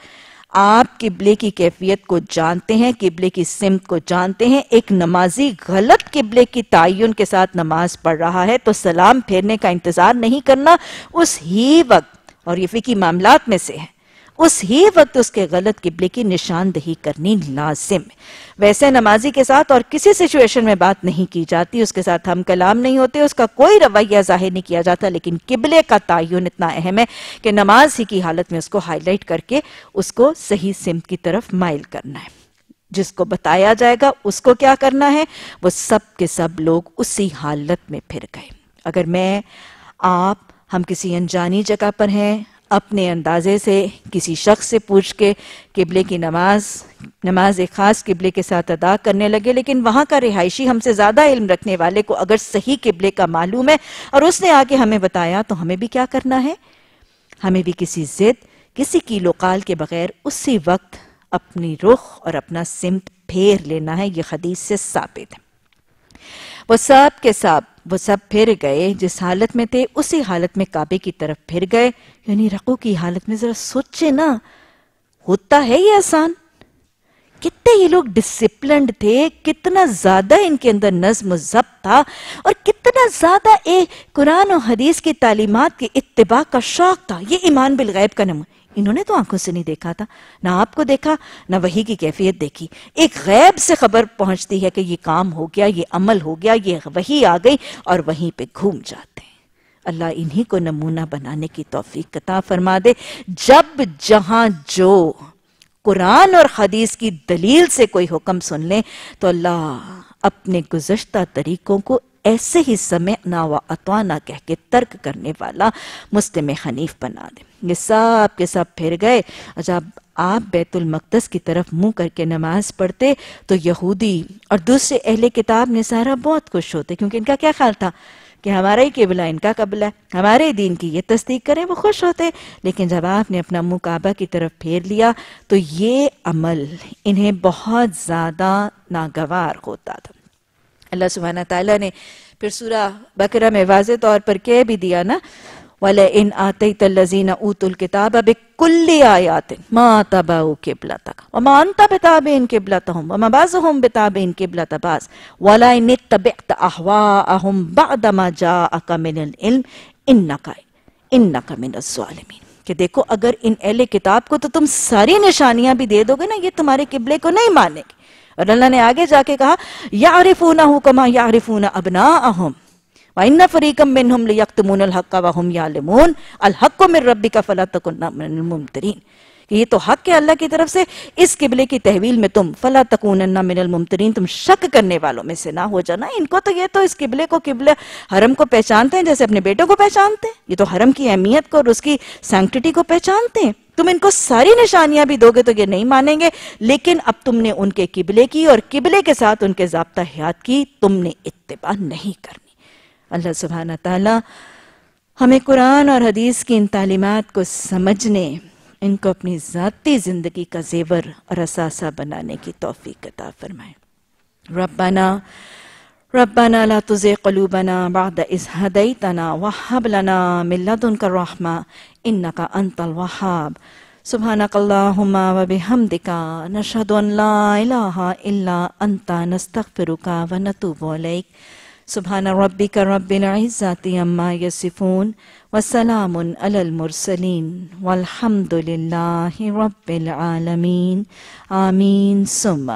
آپ قبلے کی کیفیت کو جانتے ہیں، قبلے کی سمت کو جانتے ہیں، ایک نمازی غلط قبلے کی تعین کے ساتھ نماز پڑھ رہا ہے، تو سلام پھیرنے کا انتظار نہیں کرنا، اس ہی وقت اور یہ فقی معاملات میں سے ہے۔ اس ہی وقت اس کے غلط قبلے کی نشاندہی کرنی لازم۔ ہے ویسے نمازی کے ساتھ اور کسی سچویشن میں بات نہیں کی جاتی، اس کے ساتھ ہم کلام نہیں ہوتے، اس کا کوئی رویہ ظاہر نہیں کیا جاتا، لیکن قبلے کا تعین اتنا اہم ہے کہ نماز ہی کی حالت میں اس کو ہائی لائٹ کر کے اس کو صحیح سمت کی طرف مائل کرنا ہے۔ جس کو بتایا جائے گا، اس کو کیا کرنا ہے؟ وہ سب کے سب لوگ اسی حالت میں پھر گئے۔ اگر میں آپ ہم کسی انجانی جگہ پر ہیں، اپنے اندازے سے کسی شخص سے پوچھ کے قبلے کی نماز نماز ایک خاص قبلے کے ساتھ ادا کرنے لگے، لیکن وہاں کا رہائشی ہم سے زیادہ علم رکھنے والے کو اگر صحیح قبلے کا معلوم ہے اور اس نے آگے ہمیں بتایا تو ہمیں بھی کیا کرنا ہے؟ ہمیں بھی کسی ضد، کسی کی لوکال کے بغیر اسی وقت اپنی رخ اور اپنا سمت پھیر لینا ہے، یہ حدیث سے ثابت ہے۔ وہ سب کے سب، وہ سب پھر گئے، جس حالت میں تھے، اسی حالت میں کعبے کی طرف پھر گئے۔ یعنی رقو کی حالت میں ذرا سوچے نا، ہوتا ہے یہ آسان؟ کتنے یہ لوگ ڈسپلنڈ تھے، کتنا زیادہ ان کے اندر نظم و ضبط تھا، اور کتنا زیادہ ایک قرآن و حدیث کی تعلیمات کے اتباع کا شوق تھا۔ یہ ایمان بالغیب کا نمو انہوں نے تو آنکھوں سے نہیں دیکھا تھا، نہ آپ کو دیکھا، نہ وہی کی کیفیت دیکھی۔ ایک غیب سے خبر پہنچتی ہے کہ یہ کام ہو گیا، یہ عمل ہو گیا، یہ وہی آ گئی اور وہیں پہ گھوم جاتے ہیں۔ اللہ انہی کو نمونہ بنانے کی توفیق قطع فرما دے۔ جب جہاں جو قرآن اور حدیث کی دلیل سے کوئی حکم سن لیں تو اللہ اپنے گزشتہ طریقوں کو ایسے ہی سمعنا و اتوانا کہہ کے ترک کرنے والا مسلم حنیف بنا دے۔ یہ سب کے سب پھر گئے۔ اچھا، اور جب آپ بیت المقدس کی طرف منہ کر کے نماز پڑھتے تو یہودی اور دوسرے اہل کتاب نے سارا بہت خوش ہوتے کیونکہ ان کا کیا خیال تھا کہ ہمارا ہی قبلہ ان کا قبلہ ہے، ہمارے دین کی یہ تصدیق کریں وہ خوش ہوتے۔ لیکن جب آپ نے اپنا منہ کعبہ کی طرف پھیر لیا تو یہ عمل انہیں بہت زیادہ ناگوار ہوتا تھا۔ اللہ سبحانہ تعالیٰ نے پھر سورہ بکرہ میں واضح طور پر کہہ بھی دیا نا، وَلَئِنْ آتَيْتَ الَّذِينَ أُوتُوا الْكِتَابَ بِكُلِّ آيَاتٍ مَا تَبَعُوا قِبْلَتَكَ وَمَا أَنْتَ بِتَابِعٍ قِبْلَتَهُمْ وَمَا بَعْضُهُمْ بِتَابِعٍ قِبْلَةَ بَعْضٍ وَلَئِنِ اتَّبِعْتَ أَهْوَاءَهُمْ بَعْدَ مَا جَاءَكَ مِنَ الْعِلْمِ إِنَّكَ إِنَّكَ مِنَ الظَّالِمِينَ۔ کہ دیکھو، اگر ان اہل کتاب کو تو تم ساری نشانیاں بھی دے دو گے نا، یہ تمہارے قبلے کو نہیں مانے گے۔ اور اللہ نے آگے جا کے کہا يَعْرِفُونَهُ کما یعرفون أَبْنَاءَهُمْ وَإِنَّ فَرِيقًا مِّنْهُمْ لِيَكْتُمُونَ الْحَقَّ وَهُمْ يَعْلَمُونَ الْحَقُّ مِنْ رَبِّكَ فَلَا تَكُنَّ مِنَ الْمُمْتَرِينَ کہ یہ تو حق ہے اللہ کی طرف سے، اس قبلے کی تحویل میں تم فلا تکونن من الممترین، تم شک کرنے والوں میں سے نہ ہو جانا۔ ان کو تو یہ تو اس قبلے کو قبلہ حرم کو پہچانتے ہیں، جیسے اپنے بیٹوں کو پہچانتے ہیں۔ یہ تو حرم کی اہمیت کو اور اس کی سینکٹیٹی کو پہچانتے ہیں۔ تم ان کو ساری نشانیاں بھی دو گے تو یہ نہیں مانیں گے۔ لیکن اب تم نے ان کے قبلے کی اور قبلے کے ساتھ ان کے ضابطہ حیات کی، تم نے اتباع نہیں کرنی۔ اللہ سبحانہ تعالی ہمیں قرآن اور حدیث کی ان تعلیمات کو سمجھنے ان کو اپنی ذاتی زندگی کا زیور اور اثاثہ بنانے کی توفیق عطا فرمائے۔ ربنا ربنا لا تزغ قلوبنا بعد إذ هديتنا وهب لنا من لدنك الرحمة إنك أنت الوهاب۔ سبحانك اللهم وبحمدك نشهد أن لا إله إلا أنت، نستغفرك ونتوب إليك۔ سبحان ربك رب العزة عما يصفون وسلام على المرسلين والحمد لله رب العالمين آمين ثم